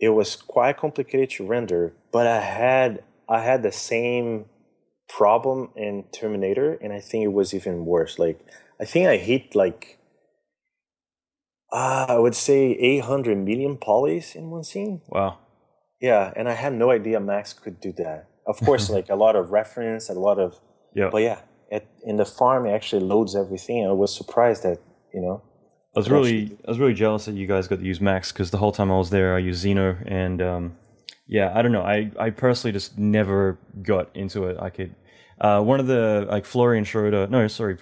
it was quite complicated to render. But I had I had the same problem in Terminator, and I think it was even worse. Like I think I hit like uh, I would say 800 million polys in one scene. Wow. Yeah, and I had no idea Max could do that. Of course, like a lot of reference, a lot of yeah. But yeah, at, in the farm, it actually loads everything. I was surprised that you know. I was really, I was really jealous that you guys got to use Max because the whole time I was there, I used Zeno, and um, yeah, I don't know. I, I personally just never got into it. I could uh, one of the like Florian Schroeder, no, sorry,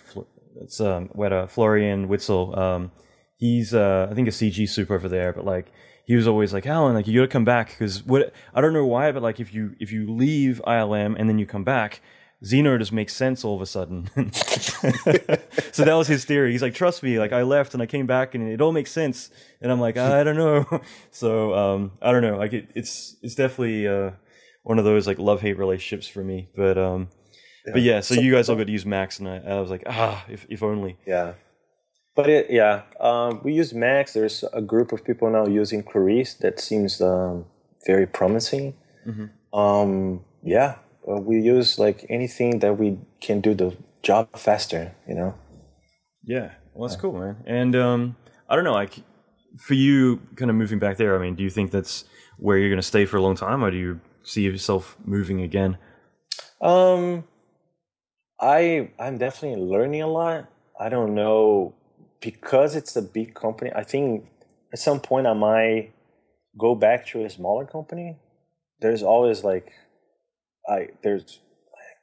it's um, what uh, Florian Witzel. Um, he's uh, I think a CG super over there, but like he was always like, Allan, like you gotta come back because what I don't know why, but like if you if you leave ILM and then you come back, Zeno just makes sense all of a sudden. so that was his theory. He's like, trust me, like I left and I came back and it all makes sense. And I'm like, I don't know. so um, I don't know. Like it, it's it's definitely uh, one of those like love hate relationships for me. But um, but yeah, so, so you guys all got to use Max, and I, I, was like, ah, if if only. Yeah, but it, yeah, um, we use Max. There's a group of people now using Clarisse that seems um, very promising. Mm-hmm. Um, yeah, we use like anything that we can do the job faster. You know. Yeah, well, that's cool, man. And um, I don't know, like for you, kind of moving back there, I mean, do you think that's where you're going to stay for a long time, or do you see yourself moving again? Um, I I'm definitely learning a lot. I don't know because it's a big company. I think at some point I might go back to a smaller company. There's always like, I there's.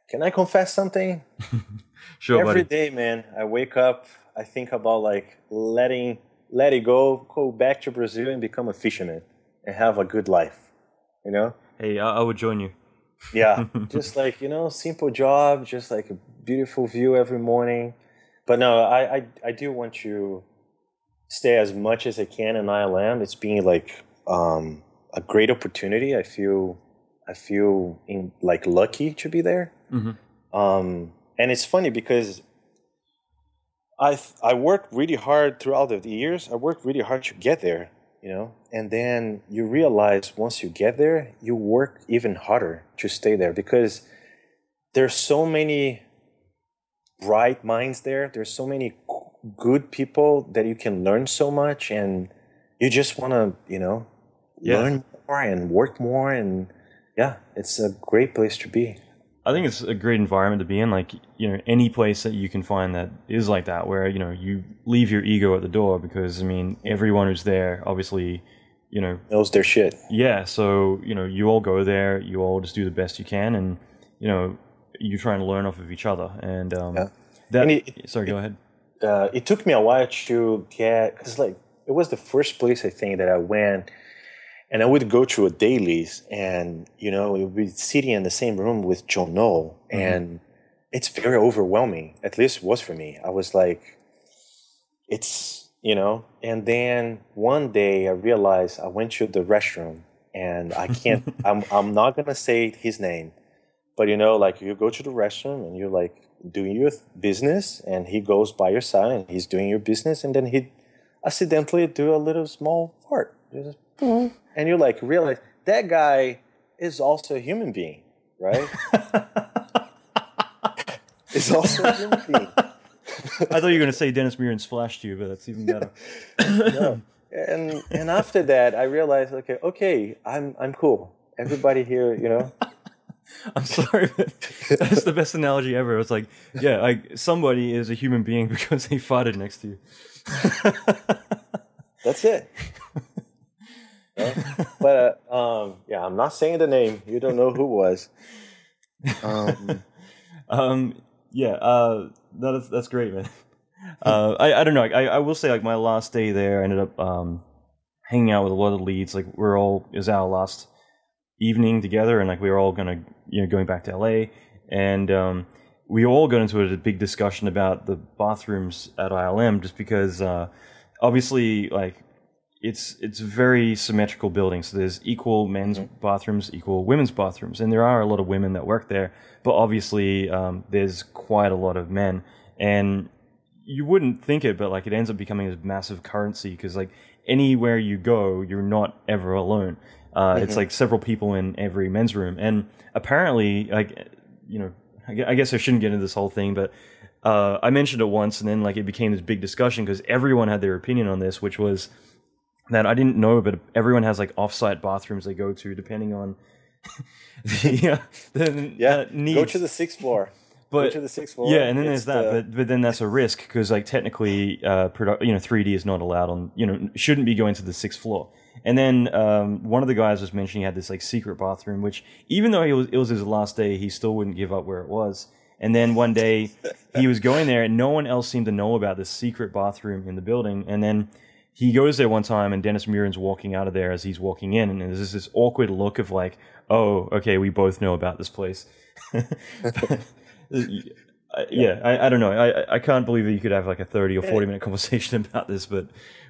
Can I confess something? sure, Every buddy. day, man, I wake up. I think about like letting let it go, go back to Brazil and become a fisherman and have a good life. You know? Hey, I, I would join you. Yeah, just like you know, simple job, just like a beautiful view every morning. But no, I I, I do want to stay as much as I can in ILM. It's been like um, a great opportunity. I feel I feel in, like lucky to be there. Mm-hmm. Um, and it's funny because I I worked really hard throughout the years. I worked really hard to get there, you know. And then you realize once you get there, you work even harder to stay there because there's so many bright minds there. There's so many good people that you can learn so much, and you just want to, you know, Yeah. learn more and work more. And yeah, it's a great place to be. I think it's a great environment to be in. Like, you know, any place that you can find that is like that, where, you know, you leave your ego at the door because, I mean, everyone who's there, obviously, you know, Knows their shit. yeah. So, you know, you all go there, you all just do the best you can, and, you know, you try and learn off of each other. And, um, Yeah. that, And it- sorry, go ahead. uh, it took me a while to get because like it was the first place I think that I went, and I would go to a dailies, and you know we would be sitting in the same room with John Knoll, and it's very overwhelming. At least it was for me. I was like, it's you know, and then one day I realized I went to the restroom, and I can't. I'm I'm not gonna say his name, but you know, like you go to the restroom and you're like doing your business, and he goes by your side and he's doing your business, and then he accidentally do a little small fart, Just, mm-hmm. and you're like realize that guy is also a human being, right? is also a human being. I thought you were going to say Dennis Muren splashed you, but that's even better. No. And and after that, I realized, okay, okay, I'm I'm cool. Everybody here, you know, I'm sorry, but that's the best analogy ever. It's like, yeah, like somebody is a human being because they farted next to you. That's it. Right? But uh, um, yeah, I'm not saying the name. You don't know who was. Um, Um, yeah, uh, that's that's great, man. Uh, I I don't know. I I will say like my last day there, I ended up um hanging out with a lot of leads. Like we're all is our last evening together, and like we were all gonna you know going back to LA, and um we all got into a big discussion about the bathrooms at ILM, just because uh obviously like it's it's a very symmetrical building. So there's equal men's bathrooms, equal women's bathrooms, and there are a lot of women that work there. But obviously, um, there's quite a lot of men, and you wouldn't think it, but like it ends up becoming a massive currency because like anywhere you go, you're not ever alone. Uh, It's like several people in every men's room, and apparently, like you know, I guess I shouldn't get into this whole thing, but uh, I mentioned it once, and then like it became this big discussion because everyone had their opinion on this, which was that I didn't know, but everyone has like off-site bathrooms they go to depending on the, uh, the yeah, uh, needs. go to the sixth floor. But to the sixth floor. yeah, and then there's that, the- but but then that's a risk because like technically, uh, produ- you know, 3D is not allowed on, you know, shouldn't be going to the sixth floor. And then um, one of the guys was mentioning he had this like secret bathroom, which even though he was, it was his last day, he still wouldn't give up where it was. And then one day he was going there, and no one else seemed to know about this secret bathroom in the building. And then he goes there one time, and Dennis Muren's walking out of there as he's walking in, and there's this awkward look of like, "Oh, okay, we both know about this place." I- yeah, I, I don't know. I I- can't believe that you could have like a thirty or forty minute conversation about this, but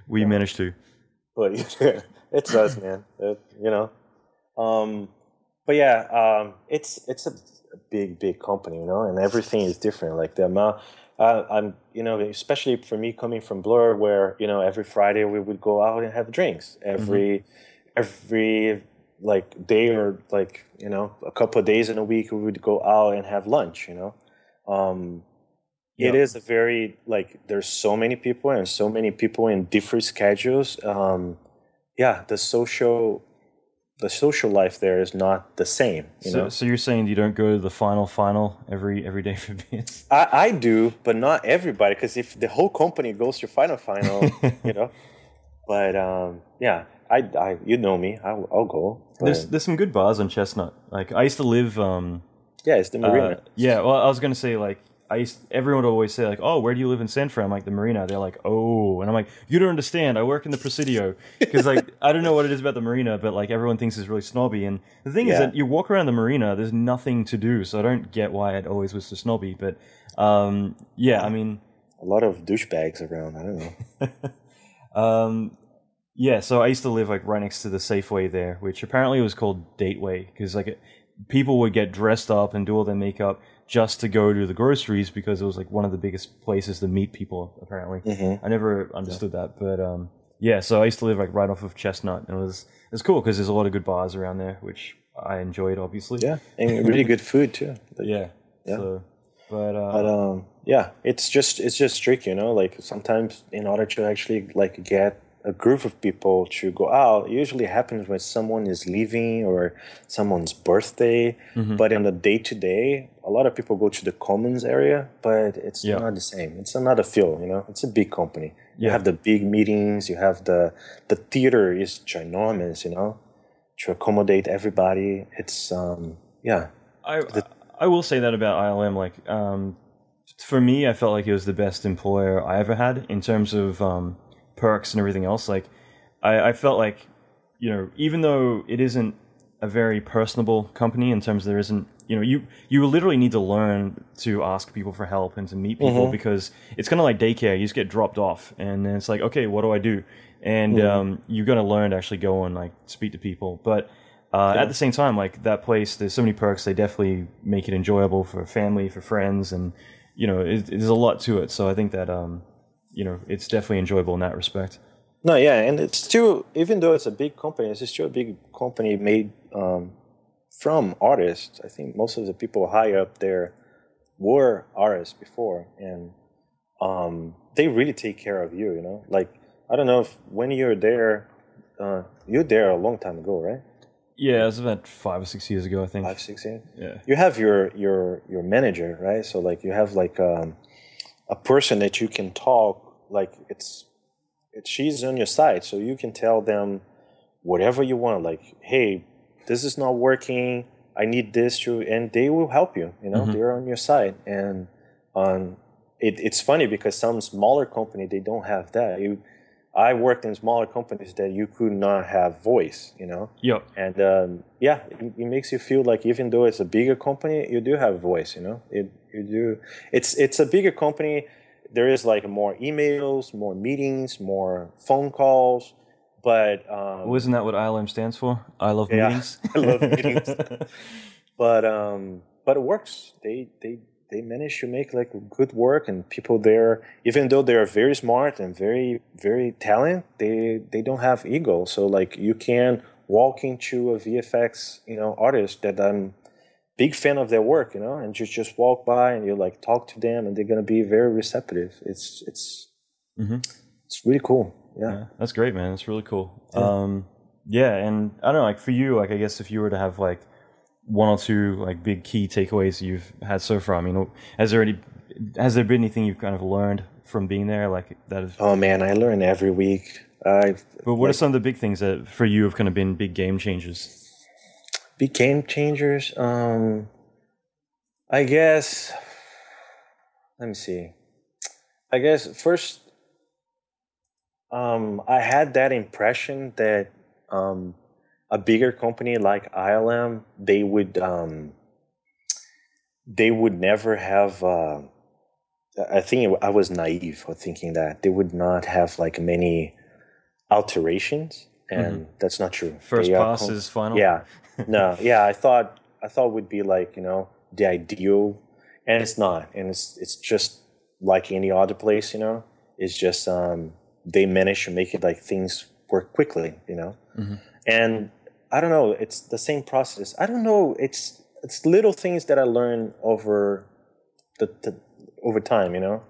we managed to. but it's us, man. It- you know. Um, but yeah, um, it's it's a big, big company, you know, and everything is different. Like the amount, uh, I'm, you know, especially for me coming from Blur, where you know every Friday we would go out and have drinks. Every every like day or like you know a couple of days in a week we would go out and have lunch. You know. Um, it is a very like there's so many people and so many people in different schedules um yeah the social the social life there is not the same you So, know so you're saying you don't go to the final final every every day for beers? I, I do but not everybody because if the whole company goes to final final you know but um yeah i i you know me i'll, I'll go but, There's there's some good bars on Chestnut. Like I used to live. Um, yeah it's the uh, marina yeah, well, I was gonna say like I used. Everyone would always say like, "Oh, where do you live in San Fran?" I'm like the Marina. They're like, "Oh," and I'm like, "You don't understand. I work in the Presidio." Because like I don't know what it is about the Marina, but like everyone thinks it's really snobby. And the thing is that you walk around the Marina, there's nothing to do. So I don't get why it always was so snobby. But um, yeah, I mean, a lot of douchebags around i don't know Um, yeah, so I used to live like right next to the Safeway there, which apparently was called Dateway because like it, people would get dressed up and do all their makeup just to go to the groceries because it was like one of the biggest places to meet people. Apparently, Mm-hmm. I never understood that, but um, yeah, so I used to live like right off of Chestnut, and it was it was cool because there's a lot of good bars around there, which I enjoyed, obviously. yeah and really good food too yeah, Yeah. So, but uh, but um yeah it's just it's just tricky you know like sometimes in order to actually like get a group of people to go out it usually happens when someone is leaving or someone's birthday Mm-hmm. but in the day to day a lot of people go to the commons area but it's Yeah. not the same it's another feel you know it's a big company you have the big meetings you have the the theater is ginormous you know to accommodate everybody it's um yeah I I will say that about ILM. Like, um, for me, I felt like it was the best employer I ever had in terms of um, perks and everything else. Like, I, I felt like, you know, even though it isn't a very personable company in terms of there isn't, you know, you you literally need to learn to ask people for help and to meet people because it's kind of like daycare. You just get dropped off, and then it's like, okay, what do I do? And um, you're gonna learn to actually go and like speak to people, but. Uh, At the same time, like that place, there's so many perks. They definitely make it enjoyable for family, for friends, and you know, it, there's a lot to it. So I think that um, you know, it's definitely enjoyable in that respect. No, yeah, and it's still even though it's a big company, it's still a big company made um, from artists. I think most of the people high up there were artists before, and um, they really take care of you. You know, like I don't know if when you're there, uh, you're there a long time ago, right? Yeah, it was about five or six years ago, I think. Five, six years. Yeah. You have your your your manager, right? So like you have like um, a person that you can talk. Like it's it, she's on your side, so you can tell them whatever you want. Like, hey, this is not working. I need this to, and they will help you. You know, they're on your side. And um, it, it's funny because some smaller company they don't have that. You, I worked in smaller companies that you could not have voice. You know, Yeah. and um, yeah, it, it makes you feel like even though it's a bigger company, you do have voice. You know, it you do. It's it's a bigger company. There is like more emails, more meetings, more phone calls, but um, Wasn't that what ILM stands for? I love Yeah, meetings. I love meetings. but um, but it works. They they they manage to make like good work, and people there, even though they are very smart and very very talented, they they don't have ego. So like you can walk into a VFX you know artist that I'm big fan of their work, you know, and just just walk by and you like talk to them, and they're gonna be very receptive. It's it's Mhm. it's really cool. Yeah. Yeah, that's great, man. That's really cool. Um, yeah, and I don't know, like for you, like I guess if you were to have like one or two like big key takeaways you've had so far, I mean, has there any, has there been anything you've kind of learned from being there, like that? Is, Oh man, I learn every week. I but what are some of the big things that for you have kind of been big game changers? Big game changers. Um, I guess. Let me see. I guess first, um, I had that impression that um, a bigger company like ILM, they would um, they would never have. Uh, I think I was naive for thinking that they would not have like many alterations, and that's not true. First pass com- is final. yeah. No, yeah, I thought I thought would be like, you know, the ideal and it's not. And it's it's just like any other place, you know. It's just um they manage to make it like things work quickly, you know. And I don't know, it's the same process. I don't know, it's it's little things that I learned over the, the over time. You know,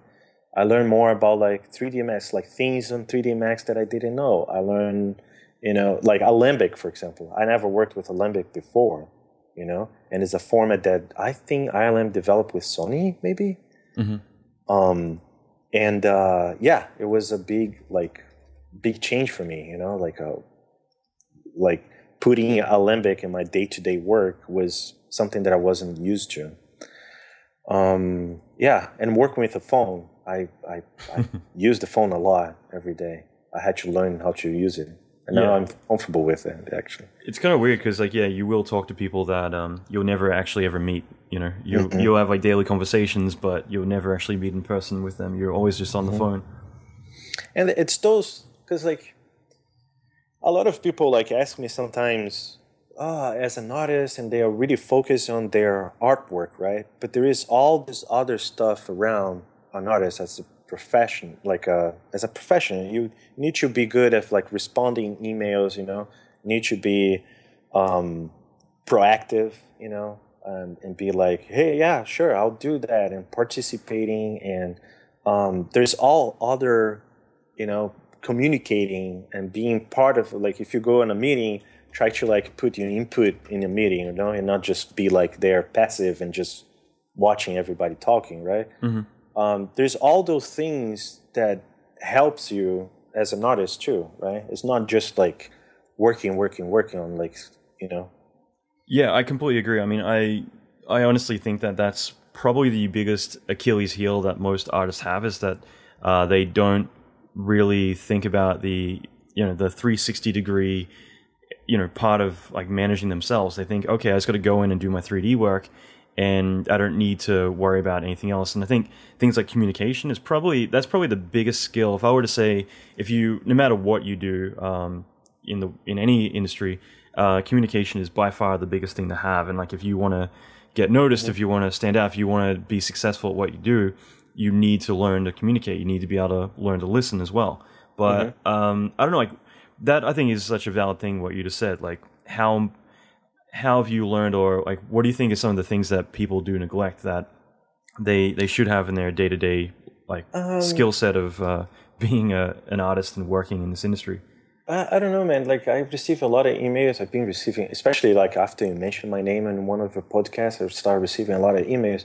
I learned more about like 3D Max, like things on 3D Max that I didn't know. I learned, you know, like Alembic, for example. I never worked with Alembic before, you know, and it's a format that I think ILM developed with Sony, maybe. Um, and uh, yeah, it was a big like big change for me, you know, like a like putting Alembic in my day to day work was something that I wasn't used to. Um, yeah, and working with the phone, I I, I use the phone a lot every day. I had to learn how to use it, and now Yeah. I'm comfortable with it. Actually, It's kind of weird because, like, yeah, you will talk to people that um, you'll never actually ever meet. You know, you Mm-hmm. you'll have like daily conversations, but you'll never actually meet in person with them. You're always just Mm-hmm. on the phone. and it's those because like a lot of people like ask me sometimes ah as an artist and they are really focused on their artwork right but there is all this other stuff around an artist as a profession like a as a profession you need to be good at like responding emails you know? Need to be um proactive you know? And, and be like hey yeah sure i'll do that and participating and um, there's all other you know communicating and being part of like if you go in a meeting try to like put your input in a meeting you know and not just be like there passive and just watching everybody talking right um, there's all those things that helps you as an artist too right it's not just like working working working on like you know Yeah, I completely agree. I mean, I I honestly think that that's probably the biggest Achilles heel that most artists have is that uh, they don't really think about the you know the 360 degree you know part of like managing themselves. They think, okay, I just got to go in and do my 3D work, and I don't need to worry about anything else. And I think things like communication is probably that's probably the biggest skill. If I were to say, if you no matter what you do um, in the in any industry, uh, communication is by far the biggest thing to have. And like if you want to get noticed, if you want to stand out, if you want to be successful at what you do, you need to learn to communicate. You need to be able to learn to listen as well. But um, I don't know, like that. I think is such a valid thing. What you just said, like how how have you learned, or like what do you think is some of the things that people do neglect that they they should have in their day to day like skill set of uh, being a, an artist and working in this industry? I, I don't know, man. Like I've received a lot of emails. I've been receiving, especially like after you mentioned my name in one of the podcasts, I've started receiving a lot of emails,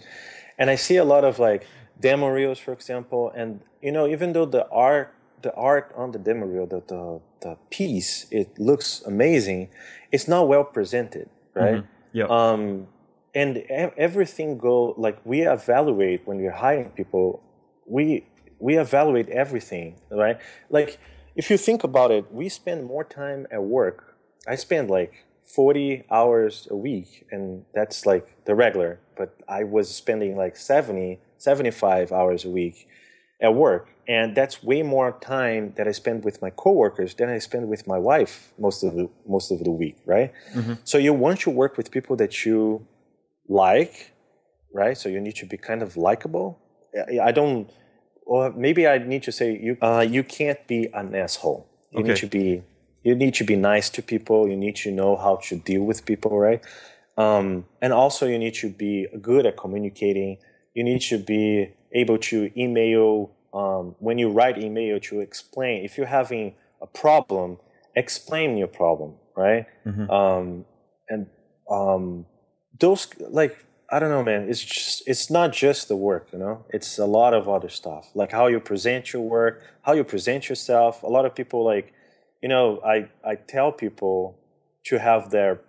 and I see a lot of like demo reels, for example. And you know, even though the art, the art on the demo reel, the the, the piece, it looks amazing, it's not well presented, right? Yeah. um, and everything go like we evaluate when we're hiring people we we evaluate everything right like if you think about it we spend more time at work i spend like 40 hours a week and that's like the regular but i was spending like 70 75 hours a week at work and that's way more time that i spend with my coworkers than i spend with my wife most of the most of the week right? So you want to work with people that you like right? So you need to be kind of likable. I- don't or maybe i need to say you uh, you can't be an asshole. You need to be you need to be nice to people. You need to know how to deal with people right? Um, and also you need to be good at communicating. You need to be able to email um, when you write email to explain if you're having a problem explain your problem right um, and um, those like I don't know, man. It's just it's not just the work, you know. It's a lot of other stuff, like how you present your work, how you present yourself. A lot of people like, you know, I I tell people to have their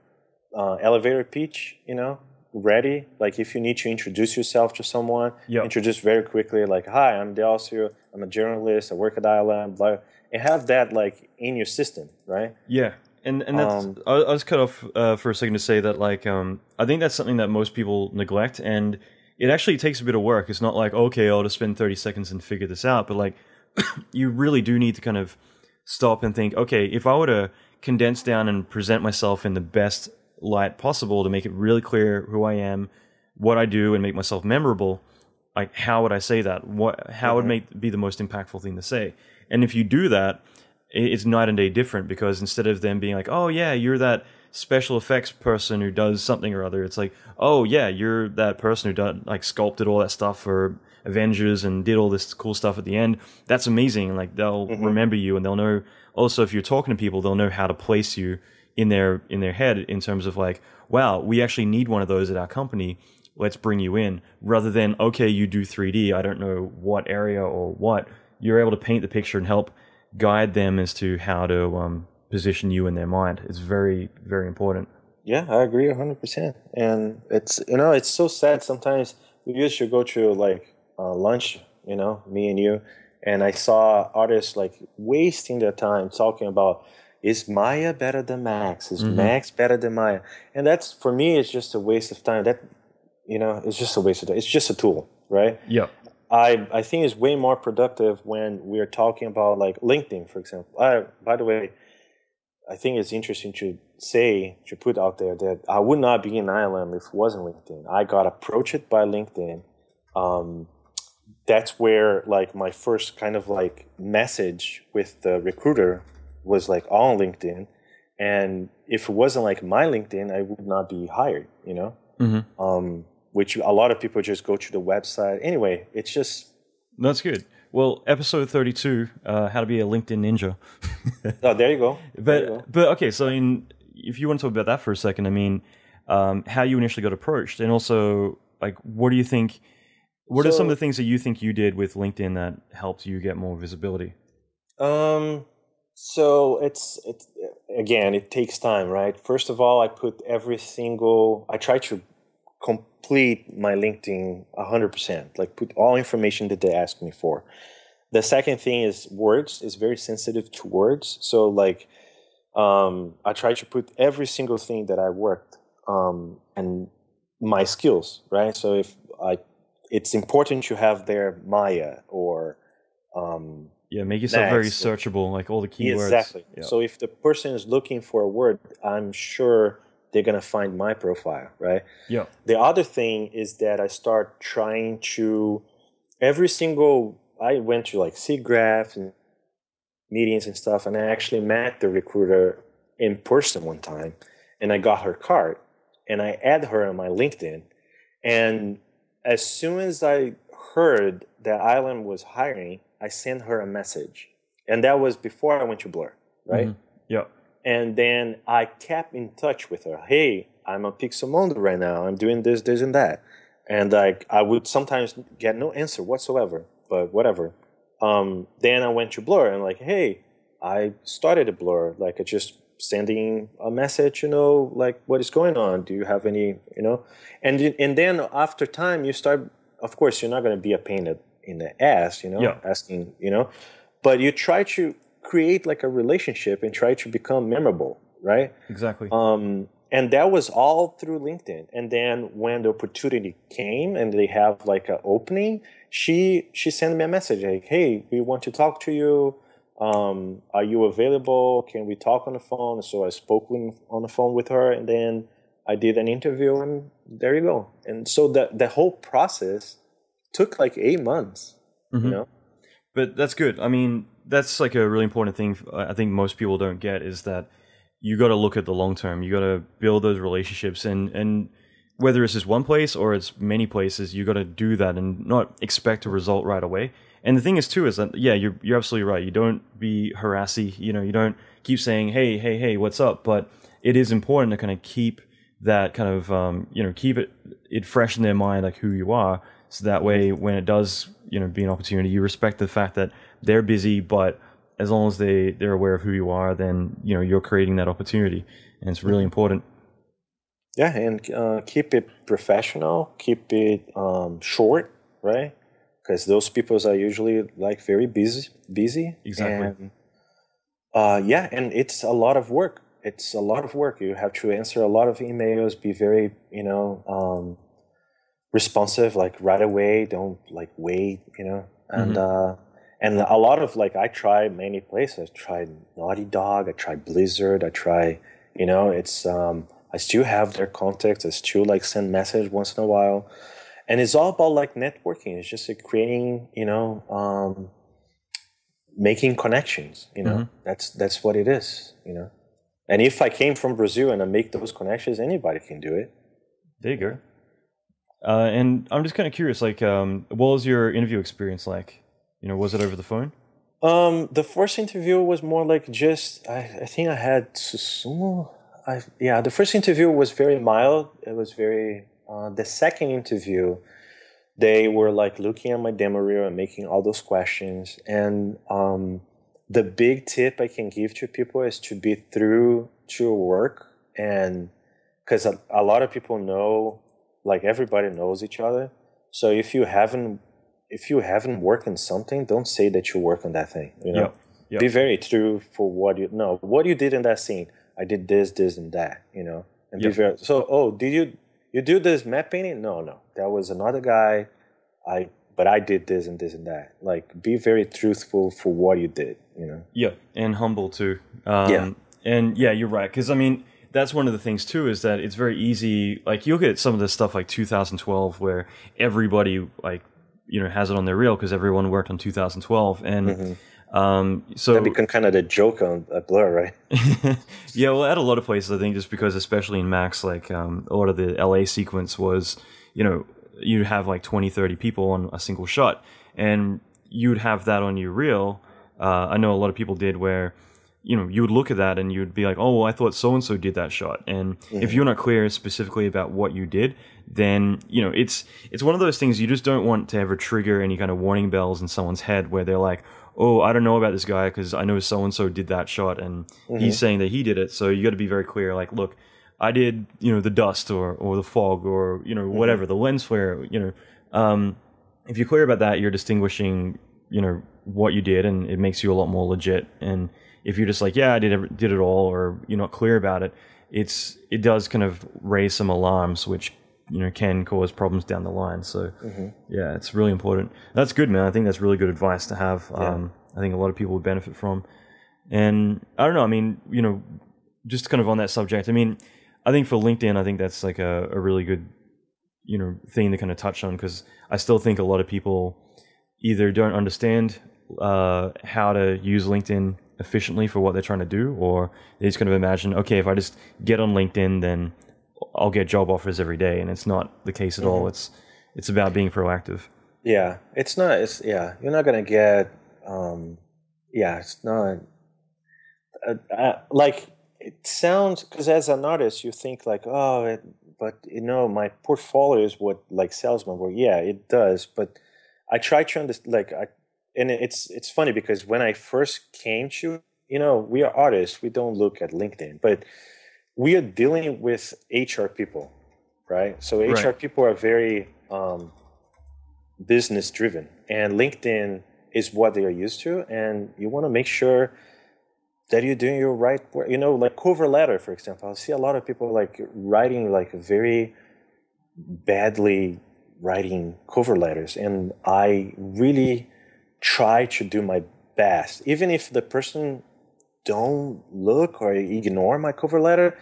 uh, elevator pitch, you know, ready. Like if you need to introduce yourself to someone, Yep. introduce very quickly. Like, hi, I'm Delcio. I'm a generalist. I work at ILM. Blah, and have that like in your system, right? Yeah, and and that's Um, I, was cut off uh, for a second to say that like um I think that's something that most people neglect, and it actually takes a bit of work. It's not like okay, I'll just spend thirty seconds and figure this out, but like you really do need to kind of stop and think. Okay, if I were to condense down and present myself in the best light possible to make it really clear who I am, what I do, and make myself memorable, like how would I say that? What how would make be the most impactful thing to say? And if you do that, it's night and day different because instead of them being like, "Oh yeah, you're that special effects person who does something or other," it's like, "Oh yeah, you're that person who done like sculpted all that stuff for Avengers and did all this cool stuff at the end. That's amazing. Like they'll Mm-hmm. remember you and they'll know. Also, if you're talking to people, they'll know how to place you in their in their head in terms of like, wow, we actually need one of those at our company. Let's bring you in, rather than okay, you do 3D. I don't know what area or what. You're able to paint the picture and help guide them as to how to um, position you in their mind. It's very very important. Yeah, I agree hundred percent. And it's you know it's so sad sometimes. We used to go to like uh, lunch, you know, me and you, and I saw artists like wasting their time talking about is Maya better than Max? Is Max better than Maya? And that's for me, it's just a waste of time. That you know, it's just a waste of time. It's just a tool, right? Yeah. I I think it's way more productive when we are talking about like LinkedIn, for example. I, by the way, I think it's interesting to say to put out there that I would not be in ILM if it wasn't LinkedIn. I got approached by LinkedIn. Um, that's where like my first kind of like message with the recruiter was like on LinkedIn. And if it wasn't like my LinkedIn, I would not be hired. You know. Mm-hmm. Um, which a lot of people just go to the website. Anyway, it's just That's good. Well, episode 32, uh, how to be a LinkedIn ninja. oh, there you go. There you But go. but okay, so in if you want to talk about that for a second, I mean, um, how you initially got approached, and also like, what do you think? What are some of the things that you think you did with LinkedIn that helped you get more visibility? Um, so it's it's again, it takes time, right? First of all, I put every single. I try to complete my LinkedIn hundred percent, like put all information that they ask me for. The second thing is words is very sensitive to words, so like um, I try to put every single thing that I worked um, and my skills, right? So if I, it's important to have their Maya or um, Yeah, make yourself very searchable, like all the keywords. Exactly. Yeah. So if the person is looking for a word, I'm sure they're gonna find my profile, right? yeah. The other thing is that I start trying to every single I went to like SIGGRAPH and meetings and stuff, and I actually met the recruiter in person one time, and I got her card, and I add her on my LinkedIn, and as soon as I heard that ILM was hiring, I sent her a message, and that was before I went to Blur, right? Mhm. Yeah. and then I kept in touch with her. Hey, I'm a Pixomondo right now. I'm doing this, this, and that. And like I would sometimes get no answer whatsoever, but whatever. Um, then I went to Blur and like, hey, I started a Blur. Like I just sending a message, you know, like what is going on? Do you have any, you know? And and then after time, you start. Of course, you're not going to be a pain in- the ass, you know, Yeah. asking, you know, but you try to create like a relationship and try to become memorable, right? Exactly. Um, and that was all through LinkedIn. And then when the opportunity came and they have like an opening, she she sent me a message like, "Hey, we want to talk to you. Um, are you available? Can we talk on the phone?" So I spoke with, on the phone with her, and then I did an interview, and there you go. And so the the whole process took like eight months. Mhm. You know. But that's good. I mean, that's like a really important thing. I think most people don't get is that you got to look at the long term. You got to build those relationships, and and whether it's just one place or it's many places, you got to do that and not expect a result right away. And the thing is too is that yeah, you're you're absolutely right. You don't be harassy. You know, you don't keep saying hey hey hey what's up. But it is important to kind of keep that kind of um, you know keep it it fresh in their mind like who you are so that way when it does you know be an opportunity you respect the fact that they're busy but as long as they they're aware of who you are then you know you're creating that opportunity and it's really important Yeah, and uh, keep it professional, keep it um, short, right? Because those people are usually like very busy, busy. Exactly. And, uh, yeah, and it's a lot of work. It's a lot of work. You have to answer a lot of emails. Be very, you know, um, responsive, like right away. Don't like wait, you know. And uh, and a lot of like I try many places. I tried Naughty Dog. I tried Blizzard. I try, you know, it's um, I still have their contacts. I still like send message once in a while, and it's all about like networking. It's just like creating, you know, um, making connections. You know, that's that's what it is. You know, and if I came from Brazil and I make those connections, anybody can do it. there you go Uh, and I'm just kind of curious, like, um, what was your interview experience like? You know, was it over the phone? Um, the first interview was more like just I, I think I had Susumu. I yeah, the first interview was very mild. It was very. Uh, the second interview, they were like looking at my demo reel and making all those questions. And um, the big tip I can give to people is to be through to your work and because a, a lot of people know, like everybody knows each other. So if you haven't if you haven't worked on something, don't say that you work on that thing. You know, Yep, yep. be very true for what you know. What you did in that scene, I did this, this, and that. You know, and Yep. be very. So, oh, did you you do this matte painting? No, no, that was another guy. I but I did this and this and that. Like, be very truthful for what you did. You know. Yeah, and humble too. Um, Yeah. and yeah, you're right. Because I mean, that's one of the things too is that it's very easy. Like you look at some of the stuff like 2012, where everybody like you know has it on their reel because everyone worked on 2012, and um, so That become kind of the joke on a blur, right? yeah, well, at a lot of places, I think just because, especially in Max, like um, a lot of the LA sequence was, you know, you'd have like 20, 30 people on a single shot, and you'd have that on your reel. Uh, I know a lot of people did where, you know, you would look at that and you'd be like, oh, well, I thought so and so did that shot. And if you're not clear specifically about what you did, then you know it's it's one of those things you just don't want to ever trigger any kind of warning bells in someone's head where they're like, oh, I don't know about this guy because I know so and so did that shot and he's saying that he did it. So you got to be very clear. Like, look, I did, you know, the dust or or the fog or you know whatever the lens flare. You know, um, if you're clear about that, you're distinguishing, you know, what you did, and it makes you a lot more legit. And if you're just like, yeah, I did did it all, or you're not clear about it, it's it does kind of raise some alarms, which you know can cause problems down the line. So yeah, it's really important. That's good, man. I think that's really good advice to have. Um, I think a lot of people would benefit from. And I don't know. I mean, you know, just kind of on that subject. I mean, I think for LinkedIn, I think that's like a, a really good, you know, thing to kind of touch on because I still think a lot of people either don't understand uh, how to use LinkedIn efficiently for what they're trying to do, or they just kind of imagine, okay, if I just get on LinkedIn, then I'll get job offers every day, and it's not the case at all. It's it's about being proactive. Yeah, it's not. It's yeah. You're not gonna get. Um, yeah, it's not. Uh, uh, like it sounds because as an artist, you think like, oh, it, but you know, my portfolio is what like salesman work. Yeah, it does. But I try to understand. Like I, and it's it's funny because when I first came to, you know, we are artists. We don't look at LinkedIn, but we are dealing with HR people, right? So HR Right. people are very um, business driven, and LinkedIn is what they are used to, and you want to make sure that you're doing your right work. You know, like cover letter, for example. I see a lot of people like writing like very badly writing cover letters, and I really try to do my best, even if the person don't look or ignore my cover letter.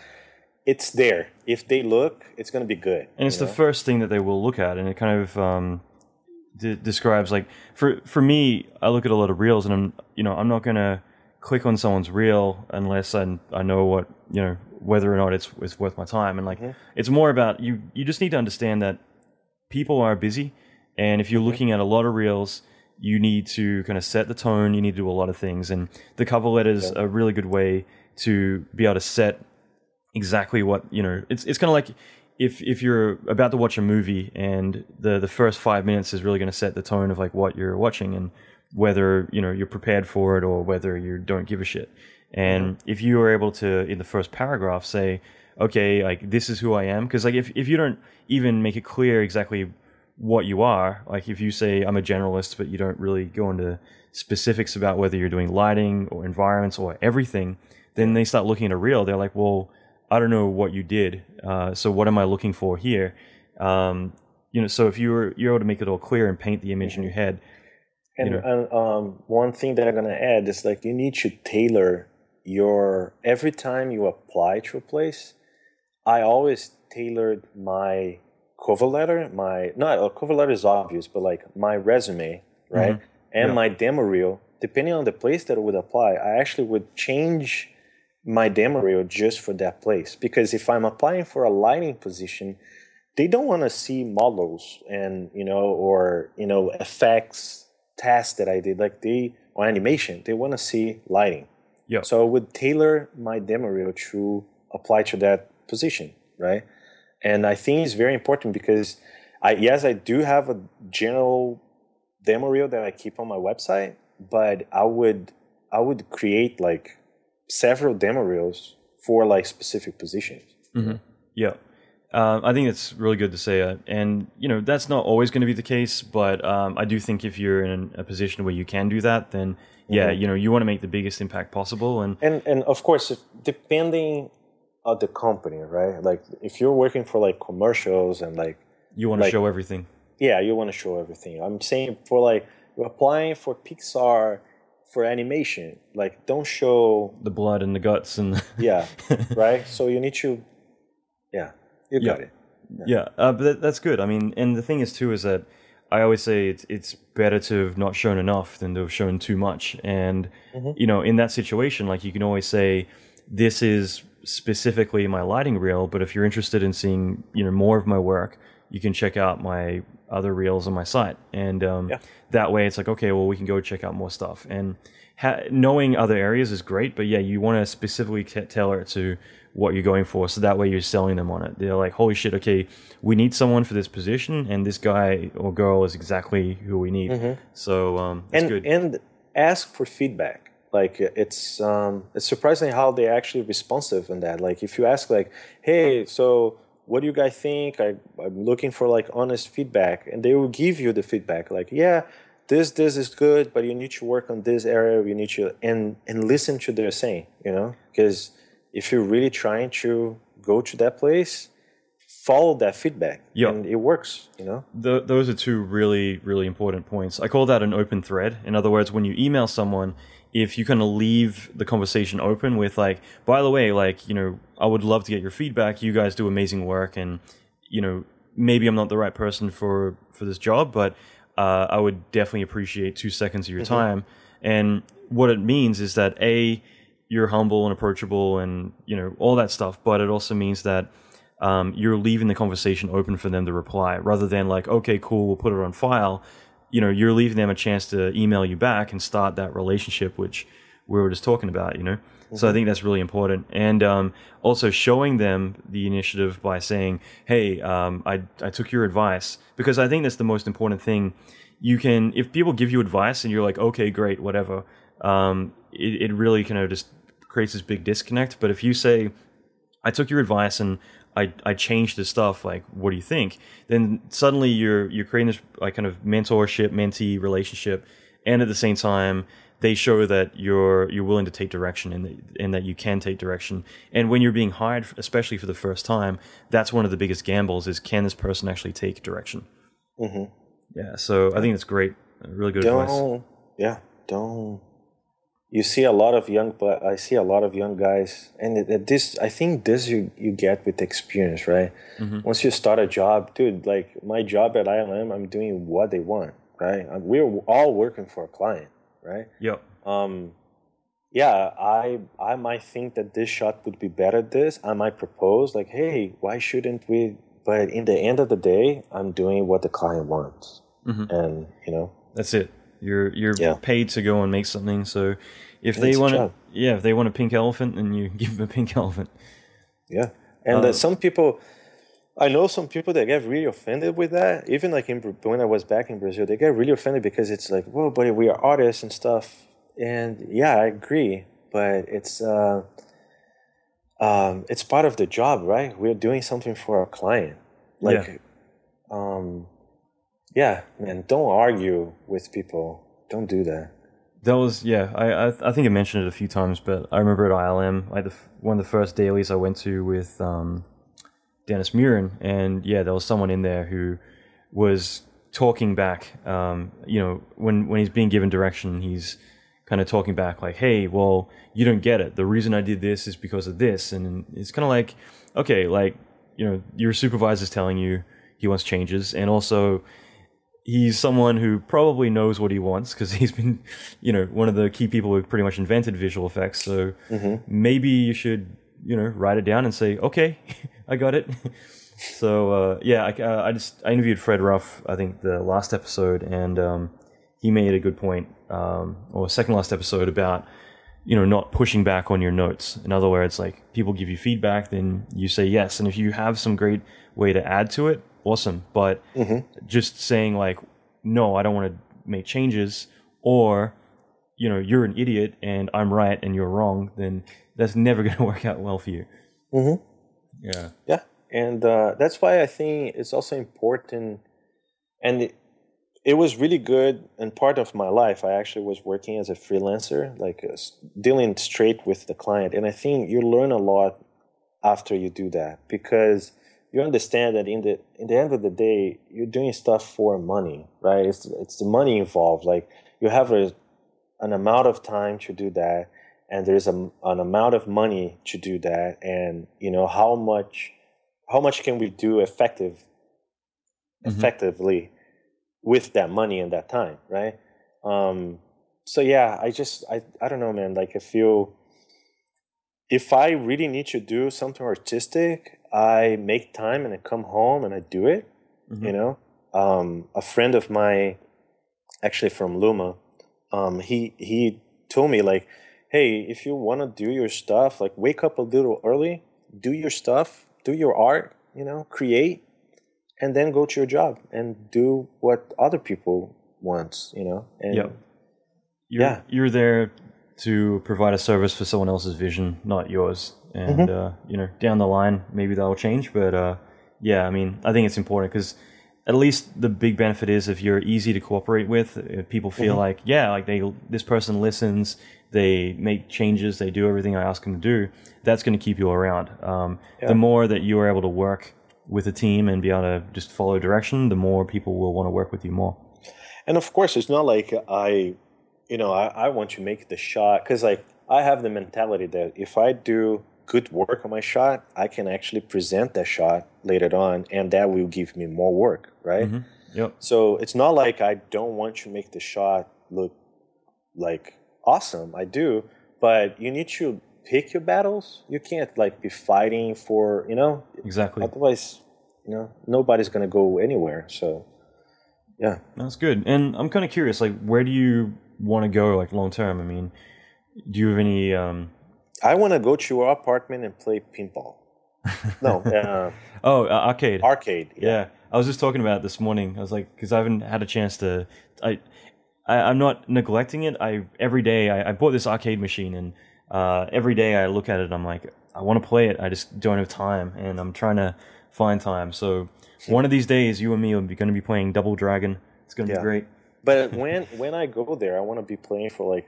It's there. If they look, it's going to be good. and it's you the first thing that they will look at and it kind of um, de- describes like for for me i look at a lot of reels and i'm you know i'm not gonna click on someone's reel unless i, I know what you know whether or not it's it's worth my time and like it's more about you you just need to understand that people are busy and if you're looking at a lot of reels you need to kind of set the tone you need to do a lot of things and the cover letter is a really good way to be able to set exactly what you know it's it's kind of like if if you're about to watch a movie and the the first 5 minutes is really going to set the tone of like what you're watching and whether you know you're prepared for it or whether you don't give a shit. And if you are able to in the first paragraph say okay like this is who I am because like if if you don't even make it clear exactly what you are like if you say I'm a generalist but you don't really go into specifics about whether you're doing lighting or environments or everything then they start looking at a reel they're like well I don't know what you did. Uh, so what am I looking for here? Um, you know, so if you were you're able to make it all clear and paint the image in your head, And, know. and um, one thing that I'm gonna add is like you need to tailor your every time you apply to a place. I always tailored my cover letter, my not a cover letter is obvious, but like my resume, right, mm-hmm. and Yeah. my demo reel. Depending on the place that I would apply, I actually would change my demo reel just for that place because if I'm applying for a lighting position, they don't want to see models and you know or you know effects tasks that I did like they or animation. They want to see lighting. Yeah. So I would tailor my demo reel to apply to that position, right? And I think it's very important because I yes I do have a general demo reel that I keep on my website, but I would I would create like several demo reels for like specific positions. Yeah. Um, I think it's really good to say it. And, you know, that's not always going to be the case, but um, I do think if you're in a position where you can do that, then, yeah, you know, you want to make the biggest impact possible. And, and and of course if, depending on the company right like if you're working for like commercials and like you want to Like- show everything. yeah you want to show everything i'm saying for like you're applying for pixar for animation like don't show The blood and the guts and. yeah right so you need to yeah you got Yeah. it Yeah, uh, but that, that's good. I mean, and the thing is too is that I always say it's it's better to have not shown enough than to have shown too much. And you know, in that situation, like you can always say, "This is specifically my lighting reel." But if you're interested in seeing you know more of my work, you can check out my other reels on my site. And um, Yeah. that way, it's like, okay, well, we can go check out more stuff. And ha- knowing other areas is great, but yeah, you want to specifically t- tailor it to what you're going for. So that way you're selling them on it. They're like, holy shit, okay, we need someone for this position, and this guy or girl is exactly who we need. So um, that's and good. and ask for feedback like it's um it's surprising how they're actually responsive in that like if you ask like hey so what do you guys think I, i'm looking for like honest feedback and they will give you the feedback like yeah this this is good but you need to work on this area you need to and and listen to their saying you know because if you're really trying to go to that place follow that feedback Yeah. and it works you know Th- those are two really, really important points. I call that an open thread. In other words, when you email someone, if you kind of leave the conversation open with like, by the way, like, you know, I would love to get your feedback. You guys do amazing work, and you know, maybe I'm not the right person for for this job, but uh, I would definitely appreciate two seconds of your time. And what it means is that a you're humble and approachable, and you know all that stuff. But it also means that um, you're leaving the conversation open for them to reply rather than like, okay, cool, we'll put it on file. You know, you're leaving them a chance to email you back and start that relationship, which we were just talking about, you know? So I think that's really important. And um, also showing them the initiative by saying, hey, um, I, I took your advice, because I think that's the most important thing. You can, if people give you advice and you're like, okay, great, whatever, um, it, it really kind of just creates this big disconnect. But if you say, I took your advice and I, I changed the stuff. Like, what do you think? Then suddenly you're you're creating this like kind of mentorship, mentee relationship, and at the same time they show that you're you're willing to take direction and that, and that you can take direction. And when you're being hired, especially for the first time, that's one of the biggest gambles: is can this person actually take direction? hmm Yeah. So I think that's great. Really good advice. don't yeah don't you see a lot of young but i see a lot of young guys and this i think this you you get with experience right Mm-hmm. once you start a job dude like my job at ilm i'm doing what they want right we're all working for a client right Yep. um yeah i i might think that this shot would be better this i might propose like hey why shouldn't we but in the end of the day i'm doing what the client wants Mhm. and you know That's it. You're you're Yeah. paid to go and make something. So if Yeah, they want to, yeah, if they want a pink elephant, then you give them a pink elephant. Yeah, and uh, Uh, some people, I know some people that get really offended with that. Even like in, when I was back in Brazil, they get really offended because it's like, well, but we are artists and stuff. And yeah, I agree, but it's uh, um, it's part of the job, right? We're doing something for our client. Like, um, yeah, man, don't argue with people. Don't do that. That was yeah. I, I I think I mentioned it a few times, but I remember at ILM, I the one of the first dailies I went to with um, Dennis Muren, and yeah, there was someone in there who was talking back. Um, you know, when when he's being given direction, he's kind of talking back like, "Hey, well, you don't get it. The reason I did this is because of this," and it's kind of like, okay, like you know, your supervisor's telling you he wants changes, and also he's someone who probably knows what he wants because he's been, you know, one of the key people who pretty much invented visual effects. So maybe you should, you know, write it down and say, okay, I got it. so uh, yeah, I, uh, I just I interviewed Fred Ruff, I think the last episode, and um, he made a good point, um, or second last episode about you know not pushing back on your notes. In other words, like people give you feedback, then you say yes, and if you have some great way to add to it, awesome. But just saying like no, I don't want to make changes, or you know you're an idiot and I'm right and you're wrong, then that's never going to work out well for you. Mhm. Yeah. Yeah, and uh, that's why I think it's also important. And it, it was really good. And part of my life, I actually was working as a freelancer, like uh, dealing straight with the client. And I think you learn a lot after you do that because you understand that in the in the end of the day, you're doing stuff for money, right? It's it's the money involved. Like you have a an amount of time to do that and there's a, an amount of money to do that and you know how much how much can we do effective effectively with that money and that time right um so yeah i just i i don't know man like i feel if i really need to do something artistic i make time and i come home and i do it you know um a friend of mine actually from luma um he he told me like hey if you want to do your stuff like wake up a little early do your stuff do your art you know create and then go to your job and do what other people want you know and Yep. You're, Yeah. You're there to provide a service for someone else's vision, not yours. And, Mm-hmm. uh, you know, down the line, maybe that'll change. But, uh, yeah, I mean, I think it's important because at least the big benefit is if you're easy to cooperate with, if people feel Mm-hmm. like, yeah, like they, this person listens, they make changes, they do everything I ask them to do, that's going to keep you around. Um, The more that you are able to work with a team and be able to just follow direction, the more people will want to work with you more. and of course it's not like i you know i, I want to make the shot because like i have the mentality that if i do good work on my shot i can actually present that shot later on and that will give me more work right Yep. so it's not like i don't want to make the shot look like awesome i do but you need to pick your battles you can't like be fighting for you know Exactly. otherwise you know nobody's gonna go anywhere so yeah That's good. And I'm kind of curious, like, where do you want to go, like, long term? I mean, do you have any? Um, I want to go to your apartment and play pinball. No, uh, oh, uh, arcade. arcade. Yeah. yeah, I was just talking about it this morning. I was like, because I haven't had a chance to. I, I I'm not neglecting it. I every day I, I bought this arcade machine, and uh, every day I look at it. I'm like, I want to play it. I just don't have time, and I'm trying to find time. So one of these days, you and me are going to be playing Double Dragon. It's going to Yeah. be great. But when when I go there, I want to be playing for like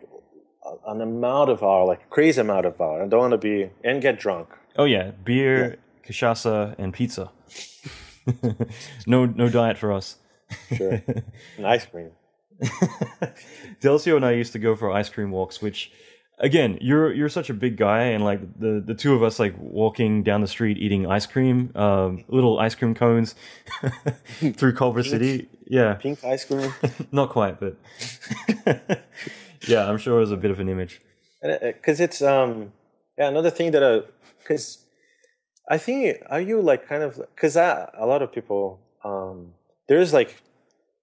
an amount of hour, like crazy amount of hour. I don't want to be and get drunk. Oh yeah, beer, cachaça, and pizza. no, no diet for us. Sure, and ice cream. Delcio and I used to go for ice cream walks, which, again, you're you're such a big guy, and like the the two of us like walking down the street eating ice cream, um, little ice cream cones through Culver City. Yeah, Pink ice cream. not quite, but yeah, I'm sure it was a bit of an image. because it's um yeah another thing that I because I think are you like kind of because a lot of people um there's like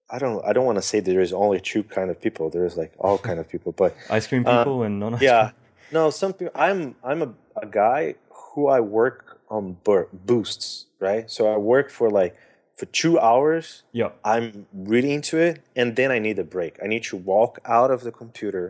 I don't I don't want to say there is only two kind of people there's like all kind of people but Ice cream people and non. yeah no some people I'm I'm a, a guy who I work on bur- boosts right so I work for like for two hours Yeah. I'm really into it, and then I need a break. I need to walk out of the computer,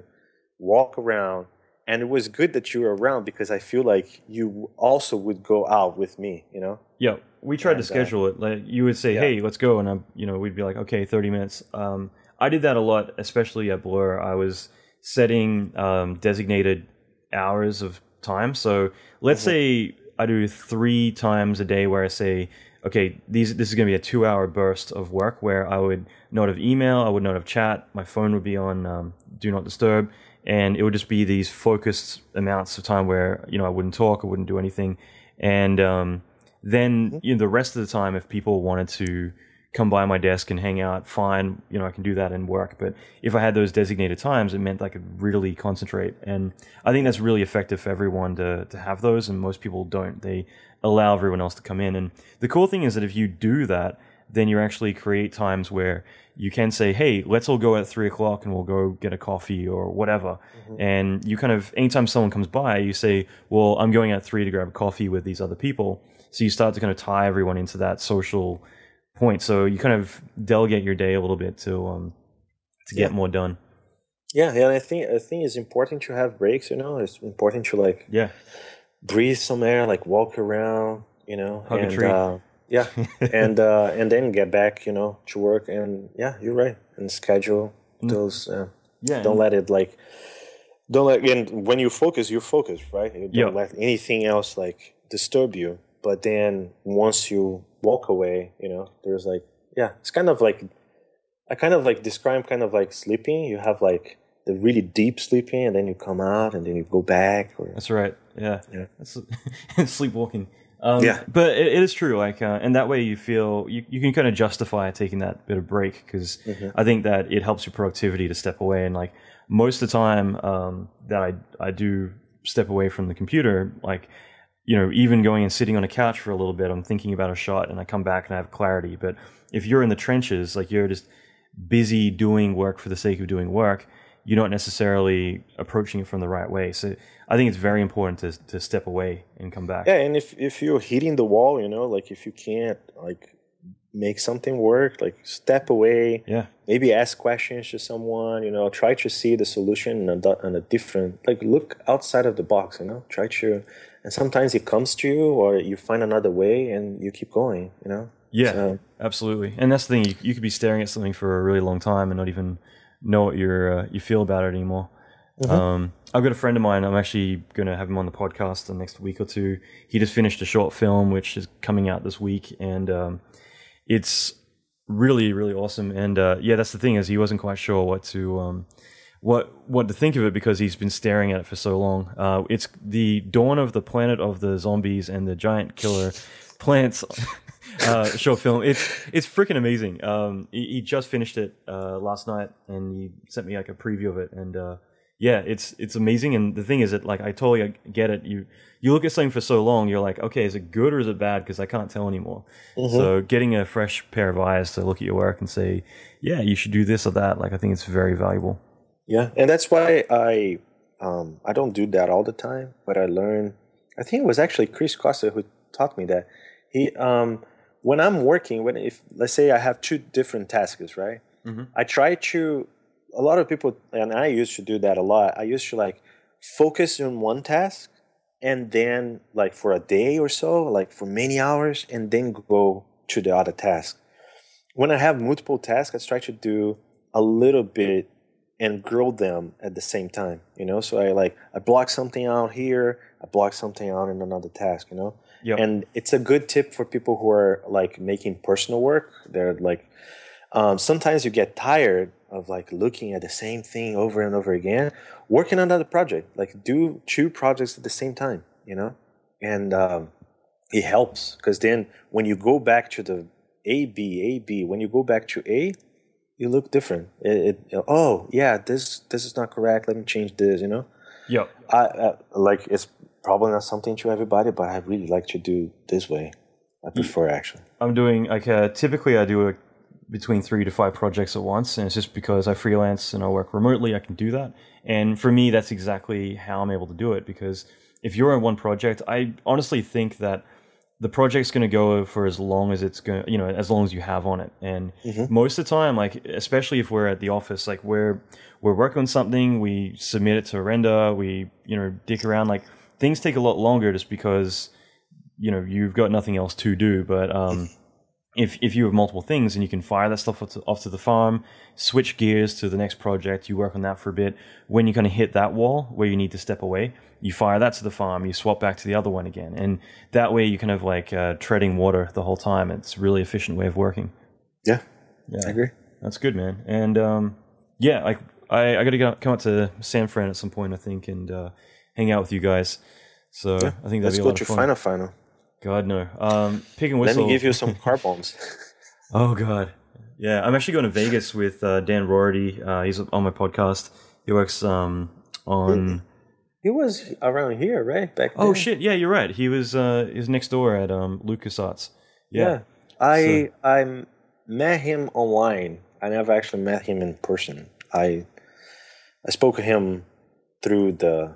walk around, and it was good that you were around because I feel like you also would go out with me. You know? Yeah, we tried to And, uh, schedule it. Like you would say, yeah. "Hey, let's go," and I'm, you know, we'd be like, "Okay, thirty minutes." Um, I did that a lot, especially at Blur. I was setting um, designated hours of time. So let's say I do three times a day, where I say, "Okay, these this is going to be a two-hour burst of work where I would not have email, I would not have chat, my phone would be on um, do not disturb." And it would just be these focused amounts of time where you know I wouldn't talk, I wouldn't do anything, and um, then you know, the rest of the time, if people wanted to come by my desk and hang out, fine, you know, I can do that and work. But if I had those designated times, it meant I could really concentrate. And I think that's really effective for everyone to, to have those. And most people don't. They allow everyone else to come in. And the cool thing is that if you do that, then you actually create times where you can say, hey, let's all go at three o'clock and we'll go get a coffee or whatever. Mm-hmm. And you kind of, anytime someone comes by, you say, well, I'm going at three to grab a coffee with these other people. So you start to kind of tie everyone into that social point. So you kind of delegate your day a little bit to um, to get yeah. more done. Yeah, and I think I think it's important to have breaks. You know, it's important to like yeah breathe some air, like walk around. You know, hug and. Uh, yeah, and uh, and then get back. You know, to work. And yeah, you're right. And schedule mm. those. Uh, yeah, don't let it like. Don't let again when you focus, you focus, right? You don't yep. let anything else like disturb you. But then once you walk away, you know, there's like yeah, it's kind of like I kind of like describe kind of like sleeping. You have like the really deep sleeping, and then you come out, and then you go back. Or, That's right. Yeah. Yeah. That's sleepwalking. Um, yeah. But it, it is true. Like, uh, and that way you feel you, you can kind of justify taking that bit of break because mm-hmm. I think that it helps your productivity to step away. And like most of the time um, that I I do step away from the computer, like you know, even going and sitting on a couch for a little bit, I'm thinking about a shot and I come back and I have clarity. But if you're in the trenches, like you're just busy doing work for the sake of doing work, you're not necessarily approaching it from the right way. So I think it's very important to to step away and come back. Yeah, and if if you're hitting the wall, you know, like if you can't like make something work, like step away. Yeah. Maybe ask questions to someone. You know, try to see the solution in a, a different like look outside of the box. You know, try to and sometimes it comes to you or you find another way and you keep going you know yeah so. absolutely and that's the thing you, you could be staring at something for a really long time and not even know what you're uh, you feel about it anymore mm-hmm. um, i've got a friend of mine i'm actually going to have him on the podcast the next week or two he just finished a short film which is coming out this week and um, it's really really awesome and uh, yeah that's the thing is he wasn't quite sure what to um, what what to think of it because he's been staring at it for so long. Uh, it's the Dawn of the Planet of the Zombies and the Giant Killer Plants uh, short film. It's it's freaking amazing. Um, he, he, just finished it uh, last night and he sent me like a preview of it and uh, yeah, it's it's amazing. And the thing is that like I totally get it. You you look at something for so long, you're like, okay, is it good or is it bad? Because I can't tell anymore. Mm-hmm. So getting a fresh pair of eyes to look at your work and say, yeah, you should do this or that. Like I think it's very valuable. Yeah, and that's why I um, I don't do that all the time, but I learn. I think it was actually Chris Costa who taught me that. He um, when I'm working, when if let's say I have two different tasks, right? Mm-hmm. I try to. A lot of people, and I used to do that a lot. I used to like focus on one task, and then like for a day or so, like for many hours, and then go to the other task. When I have multiple tasks, I try to do a little bit and grow them at the same time you know? So i like i block something out here i block something out in another task you know? Yep. and it's a good tip for people who are like making personal work. They're like um, sometimes you get tired of like looking at the same thing over and over again. Working on another project. Like do two projects at the same time you know? And um, it helps because then when you go back to the a b a b when you go back to a you look different. It, it, oh yeah, this this is not correct. Let me change this. You know. Yeah. I, I, like it's probably not something to everybody, but I really like to do this way. I prefer actually. I'm doing like uh, typically I do a, between three to five projects at once, and it's just because I freelance and I work remotely. I can do that, and for me, that's exactly how I'm able to do it. Because if you're on one project, I honestly think that the project's going to go for as long as it's going you know as long as you have on it and mm-hmm. most of the time like especially if we're at the office like we're we're working on something we submit it to a render we you know dick around like things take a lot longer just because you know you've got nothing else to do but um if if you have multiple things and you can fire that stuff off to, off to, the farm, switch gears to the next project, you work on that for a bit. When you kind of hit that wall where you need to step away, you fire that to the farm, you swap back to the other one again, and that way you kind of like uh, treading water the whole time. It's a really efficient way of working. Yeah, yeah, I agree. That's good, man. And um, yeah, like I, I got to come out to San Fran at some point, I think, and uh, hang out with you guys. So yeah, I think that'd be a lot of fun. Final final. God no. Um, pig and whistle. Let me give you some car bombs. Oh god, yeah. I'm actually going to Vegas with uh, Dan Roarty. Uh, he's on my podcast. He works um, on. He was around here, right? Back Oh then. shit! Yeah, you're right. He was uh, he was next door at um, LucasArts. Yeah. Yeah. I I met him online. I never actually met him in person. I I spoke to him through the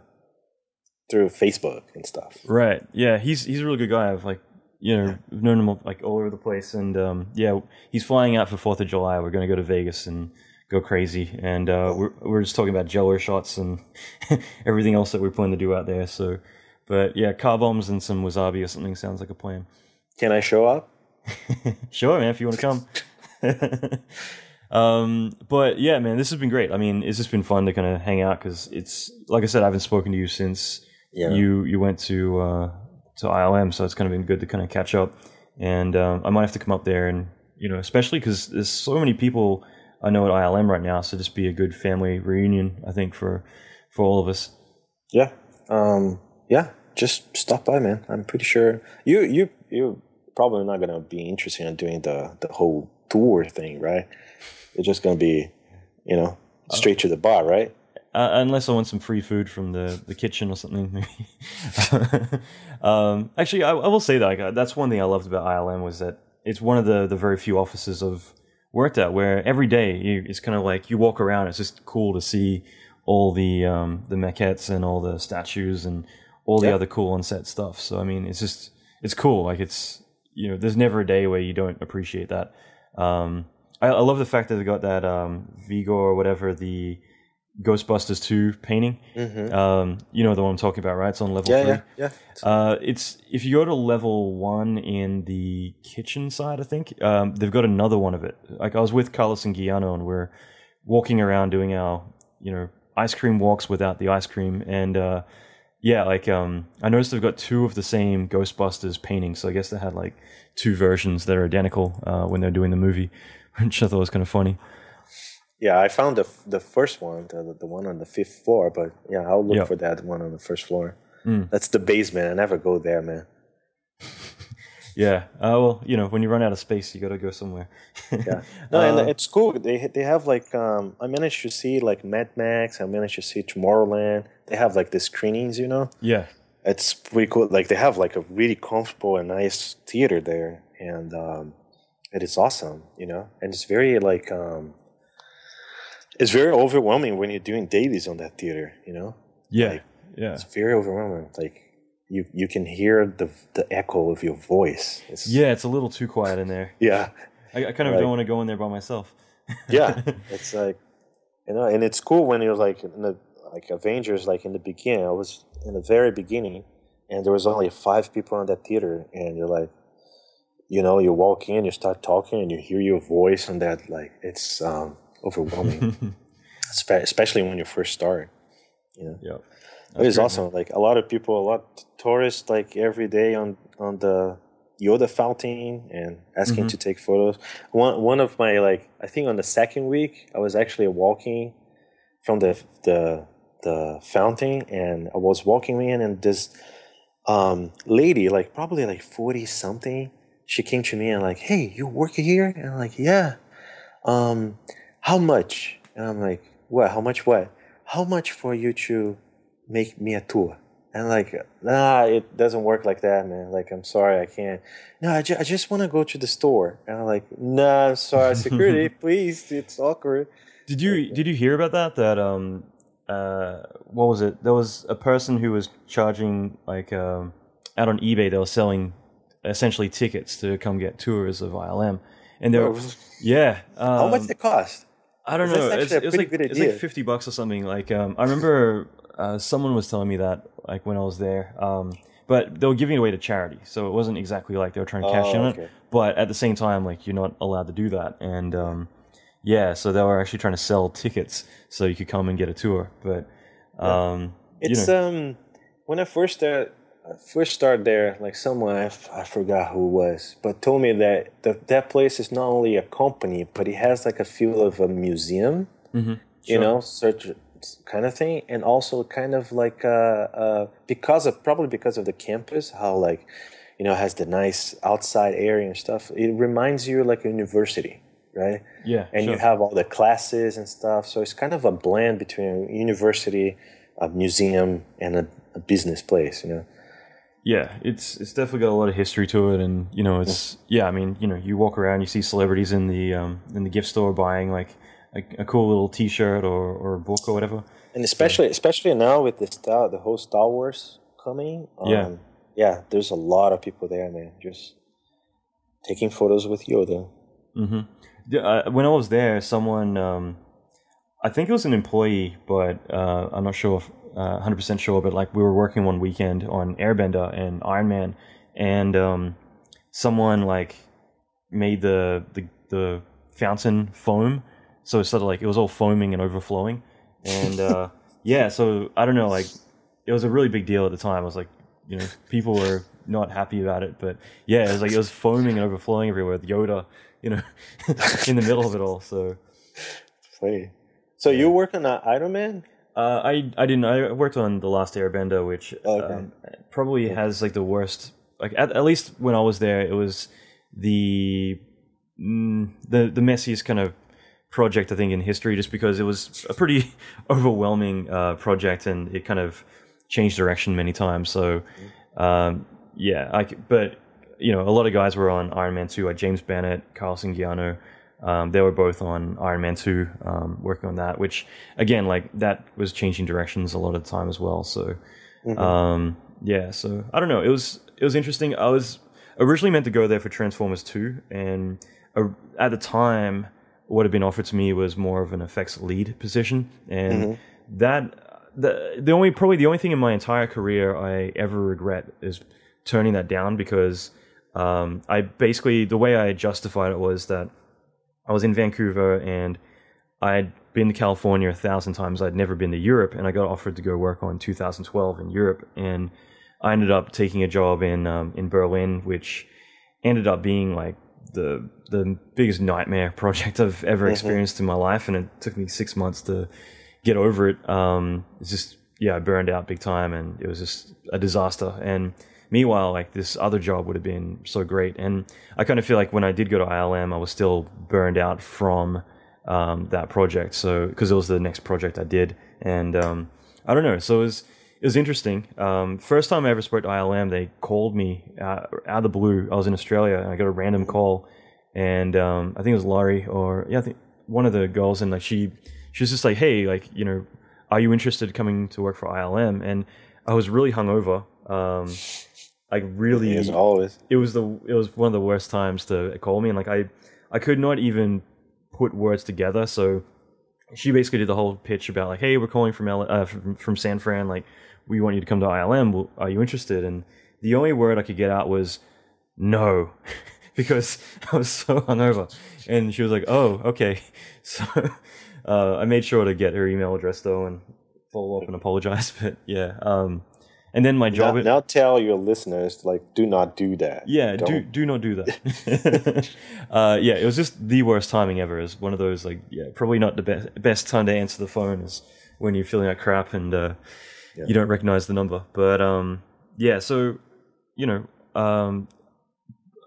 through Facebook and stuff. Right. Yeah, he's he's a really good guy. I've like you know known him like all over the place, and um, yeah, he's flying out for Fourth of July. We're going to go to Vegas and go crazy, and uh, we're we're just talking about Jello shots and everything else that we're planning to do out there. So, but yeah, car bombs and some wasabi or something sounds like a plan. Can I show up? Sure, man, if you want to come. um, but yeah, man, this has been great. I mean, it's just been fun to kind of hang out because it's like I said, I haven't spoken to you since Yeah. you you went to uh, to ILM, so it's kind of been good to kind of catch up. And um, I might have to come up there, and you know, especially because there's so many people I know at ILM right now, so just be a good family reunion, I think for for all of us. Yeah. Um yeah, just stop by, man. I'm pretty sure you you you probably not gonna be interested in doing the the whole tour thing, right? It's just gonna be, you know, straight to the bar, right? Uh, unless I want some free food from the, the kitchen or something. um, actually, I, I will say that like, uh, that's one thing I loved about ILM was that it's one of the, the very few offices I've worked at where every day you, it's kind of like you walk around. It's just cool to see all the um, the maquettes and all the statues and all the Yeah. other cool on set stuff. So I mean, it's just it's cool. Like it's you know, there's never a day where you don't appreciate that. Um, I, I love the fact that they got that um, Vigo or whatever the Ghostbusters 2 painting. Mm-hmm. Um, you know the one I'm talking about, right? It's on level Yeah, three. yeah, yeah. Uh, it's if you go to level one in the kitchen side, I think um, they've got another one of it. Like I was with Carlos and Guiano, and we're walking around doing our, you know, ice cream walks without the ice cream, and uh, yeah, like um, I noticed they've got two of the same Ghostbusters paintings. So I guess they had like two versions that are identical uh, when they're doing the movie, which I thought was kind of funny. Yeah, I found the the first one, the the one on the fifth floor. But yeah, I'll look Yeah. for that one on the first floor. Mm. That's the basement. I never go there, man. Yeah. Uh, well, you know, when you run out of space, you got to go somewhere. Yeah, no, and Uh, it's cool. They they have like um, I managed to see like Mad Max. I managed to see Tomorrowland. They have like the screenings, you know. yeah. It's pretty cool. Like they have like a really comfortable and nice theater there, and um, it is awesome, you know. And it's very like um, it's very overwhelming when you're doing dailies on that theater, you know. Yeah. Like, yeah. It's very overwhelming. Like you you can hear the the echo of your voice. It's, Yeah, it's a little too quiet in there. yeah, I, I kind of Right. don't want to go in there by myself. yeah. it's like you know, and it's cool when you're like in the like Avengers, like in the beginning. I was in the very beginning, and there was only five people in that theater, and you're like, you know, you walk in, you start talking, and you hear your voice, and that like it's um, overwhelming, especially when you first start. You know, Yep. it is awesome. Like a lot of people, a lot tourists, like every day on on the Yoda fountain and asking to take photos. One one of my like, I think on the second week, I was actually walking from the the the fountain, and I was walking in, and this um, lady, like probably like forty something, she came to me and like, "Hey, you work here?" And I'm like, "Yeah." Um, how much? And I'm like, "What? How much? What? How much for you to make me a tour?" And like, nah, it doesn't work like that, man. Like, I'm sorry, I can't. No, I, ju- I just want to go to the store. And I'm like, nah, I'm sorry, security, please. It's awkward. Did you did you hear about that? That um, uh, what was it? There was a person who was charging like um, out on eBay. They were selling essentially tickets to come get tours of ILM, and they were yeah. Um, How much did it cost? I don't know. It's, a it was pretty like it's like fifty bucks or something. Like um, I remember uh, someone was telling me that like when I was there. Um, but they were giving it away to charity, so it wasn't exactly like they were trying to cash Oh, in okay. it. But at the same time, like you're not allowed to do that, and um, yeah, so they were actually trying to sell tickets so you could come and get a tour. But um, you It's know, um when I first started, I first started there, like someone I, f- I forgot who it was, but told me that the, that place is not only a company, but it has like a feel of a museum, Mm-hmm. you know, such kind of thing, and also kind of like uh, uh because of probably because of the campus, how like you know has the nice outside area and stuff. It reminds you like a university, right? Yeah, and sure. you have all the classes and stuff. So it's kind of a blend between a university, a museum, and a, a business place. You know. Yeah, it's it's definitely got a lot of history to it, and you know, it's yeah. I mean, you know, you walk around, you see celebrities in the um, in the gift store buying like a, a cool little T-shirt or, or a book or whatever. And especially especially now with the Star the whole Star Wars coming, um, Yeah. yeah, there's a lot of people there, man, just taking photos with Yoda. Mm-hmm. Uh, when I was there, someone, um, I think it was an employee, but uh, I'm not sure, if, uh, 100% sure, but like we were working one weekend on Airbender and Iron Man, and um, someone like made the, the the fountain foam, so it started like it was all foaming and overflowing, and uh, yeah, so I don't know, like it was a really big deal at the time. I was like, you know, people were not happy about it, but yeah, it was like it was foaming and overflowing everywhere with Yoda, you know, in the middle of it all. So Funny. So you work on Iron Man? Uh, I I didn't I worked on the Last Airbender, which Okay. um, probably has like the worst. Like at, at least when I was there, it was the mm, the the messiest kind of project I think in history, just because it was a pretty overwhelming uh, project and it kind of changed direction many times. So um, yeah, I but you know a lot of guys were on Iron Man two, like James Bennett, Carl Singiano. Um, they were both on Iron Man 2, um, working on that, which again, like that was changing directions a lot of the time as well. So, um, yeah, so I don't know. It was, it was interesting. I was originally meant to go there for Transformers 2 and uh, at the time, what had been offered to me was more of an effects lead position. And that, the, the only, probably the only thing in my entire career I ever regret is turning that down because, um, I basically, the way I justified it was that I was in Vancouver and I'd been to California a thousand times. I'd never been to Europe, and I got offered to go work on 2012 in Europe, and I ended up taking a job in um, in Berlin, which ended up being like the the biggest nightmare project I've ever experienced in my life, and it took me six months to get over it. Um, it's just yeah, I burned out big time, and it was just a disaster. And meanwhile, like this other job would have been so great, and I kind of feel like when I did go to ILM, I was still burned out from um, that project. So because it was the next project I did, and um, I don't know. So it was it was interesting. Um, first time I ever spoke to ILM, they called me out, out of the blue. I was in Australia, and I got a random call, and um, I think it was Laurie or yeah, I think one of the girls, and like she she was just like, hey, like you know, are you interested in coming to work for ILM? And I was really hungover. Um, like really, As always. it was the it was one of the worst times to call me and like I I could not even put words together so she basically did the whole pitch about like hey we're calling from L- uh, from, from San Fran like we want you to come to ILM well, are you interested? And the only word I could get out was no because I was so hungover. And she was like oh okay. So uh, I made sure to get her email address though and follow up and apologize but yeah um and then my job Now, now tell your listeners, like, do not do that. yeah, do Don't- do not do that. uh, yeah, it was just the worst timing ever. Is one of those like, yeah, probably not the best best time to answer the phone is when you're feeling like crap and uh, you don't recognize the number. But um, yeah, so you know, um,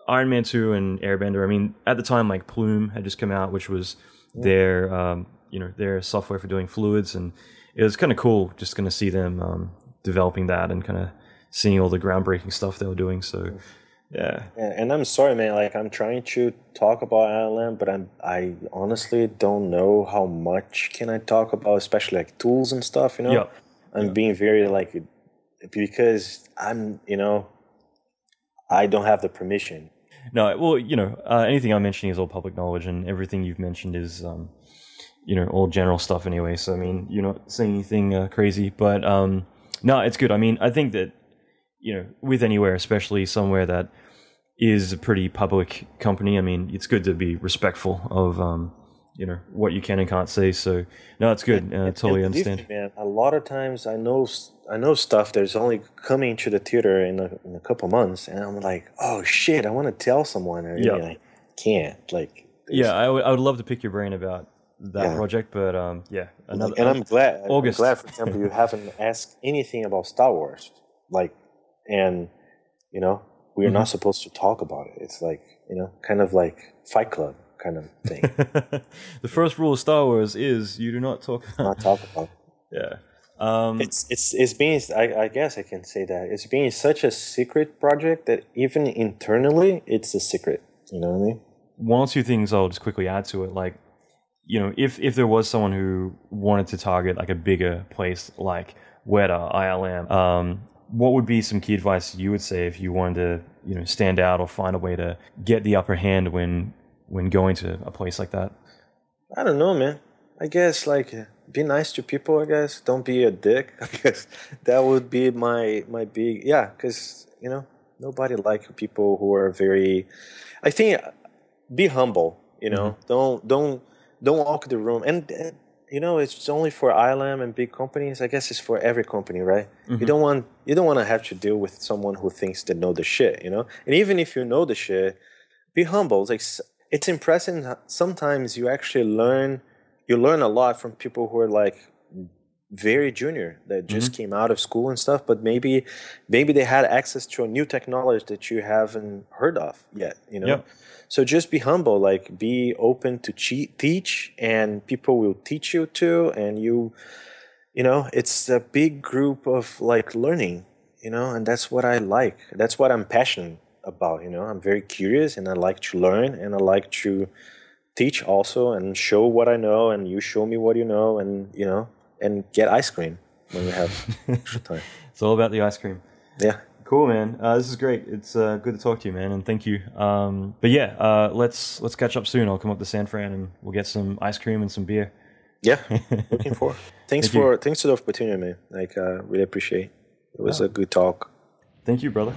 Iron Man two and Airbender. I mean, at the time, like Plume had just come out, which was their um, you know their software for doing fluids, and it was kind of cool just going to see them um, developing that and kind of seeing all the groundbreaking stuff they were doing. So yeah. And, and I'm sorry, man. Like, I'm trying to talk about ILM, but I'm I honestly don't know how much can I talk about, especially like tools and stuff. You know, Yeah. I'm being very like because I'm you know I don't have the permission. No, well, you know, uh, anything I'm mentioning is all public knowledge, and everything you've mentioned is, um, you know, all general stuff anyway. So I mean, you're not saying anything uh, crazy, but um, no, it's good. I mean, I think that you know, with anywhere, especially somewhere that is a pretty public company, I mean, it's good to be respectful of, um, you know, what you can and can't say. So no, it's good. Uh, totally And understand. man. A lot of times I know I know stuff that's only coming to the theater in a, in a couple months, and I'm like, oh shit, I want to tell someone, and Yeah. I can't. Like, Yeah, I would- I would love to pick your brain about that Yeah. project, but um, yeah, another. and I'm glad. August. I'm glad, for example, you haven't asked anything about Star Wars, like, and you know, we're not supposed to talk about it. It's like you know, kind of like Fight Club kind of thing. the first rule of Star Wars is you do not talk about. not talk about. Yeah. Um, It's it's it's being. I, I guess I can say that it's being such a secret project that even internally, it's a secret. You know what I mean? one or two things I'll just quickly add to it. Like, you know, if if there was someone who wanted to target like a bigger place like Weta, ILM, um, what would be some key advice you would say if you wanted to, you know, stand out or find a way to get the upper hand when when going to a place like that? I don't know, man. I guess like be nice to people. I guess don't be a dick. I guess that would be my my big yeah. Because you know nobody like people who are very. I think be humble. You know, don't don't don't walk the room. And you know, it's only for ILM and big companies. I guess it's for every company, right? You mm-hmm. don't want you don't want to have to deal with someone who thinks they know the shit. You know, and even if you know the shit, be humble. It's like it's impressive. Sometimes you actually learn you learn a lot from people who are like very junior that just mm-hmm. came out of school and stuff but maybe maybe they had access to a new technology that you haven't heard of yet you know? Yeah. so just be humble like be open to cheat, teach and people will teach you too and you you know it's a big group of like learning you know? And that's what i like. That's what i'm passionate about you know? I'm very curious and i like to learn and i like to teach also and show what i know and you show me what you know and you know and get ice cream when we have extra time It's all about the ice cream. yeah Cool, man. Uh, this is great. It's uh, good to talk to you, man, and thank you. Um, but yeah, uh, let's let's catch up soon. I'll come up to San Fran and we'll get some ice cream and some beer. yeah looking forward thanks Thank you. for thanks for the opportunity man like uh really appreciate it was a good talk Thank you, brother.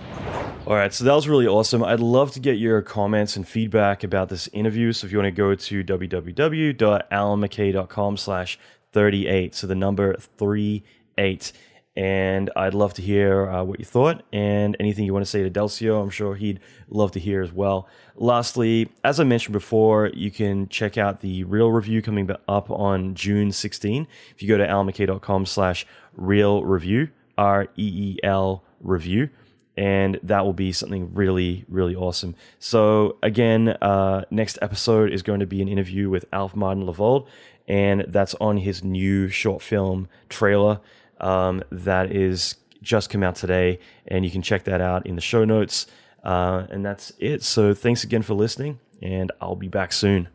All right, so that was really awesome. I'd love to get your comments and feedback about this interview. So if you want to go to www.allanmckay.com slash 38, so the number 38, and I'd love to hear uh, what you thought and anything you want to say to Delcio. I'm sure he'd love to hear as well. Lastly, as I mentioned before, you can check out the reel review coming up on June 16. If you go to allanmckay.com slash real review, R E E L review, and that will be something really, really awesome. So, again, uh, next episode is going to be an interview with Alf Martin Lavold, and that's on his new short film trailer um, that is just come out today, and you can check that out in the show notes. Uh, and that's it. So, thanks again for listening, and I'll be back soon.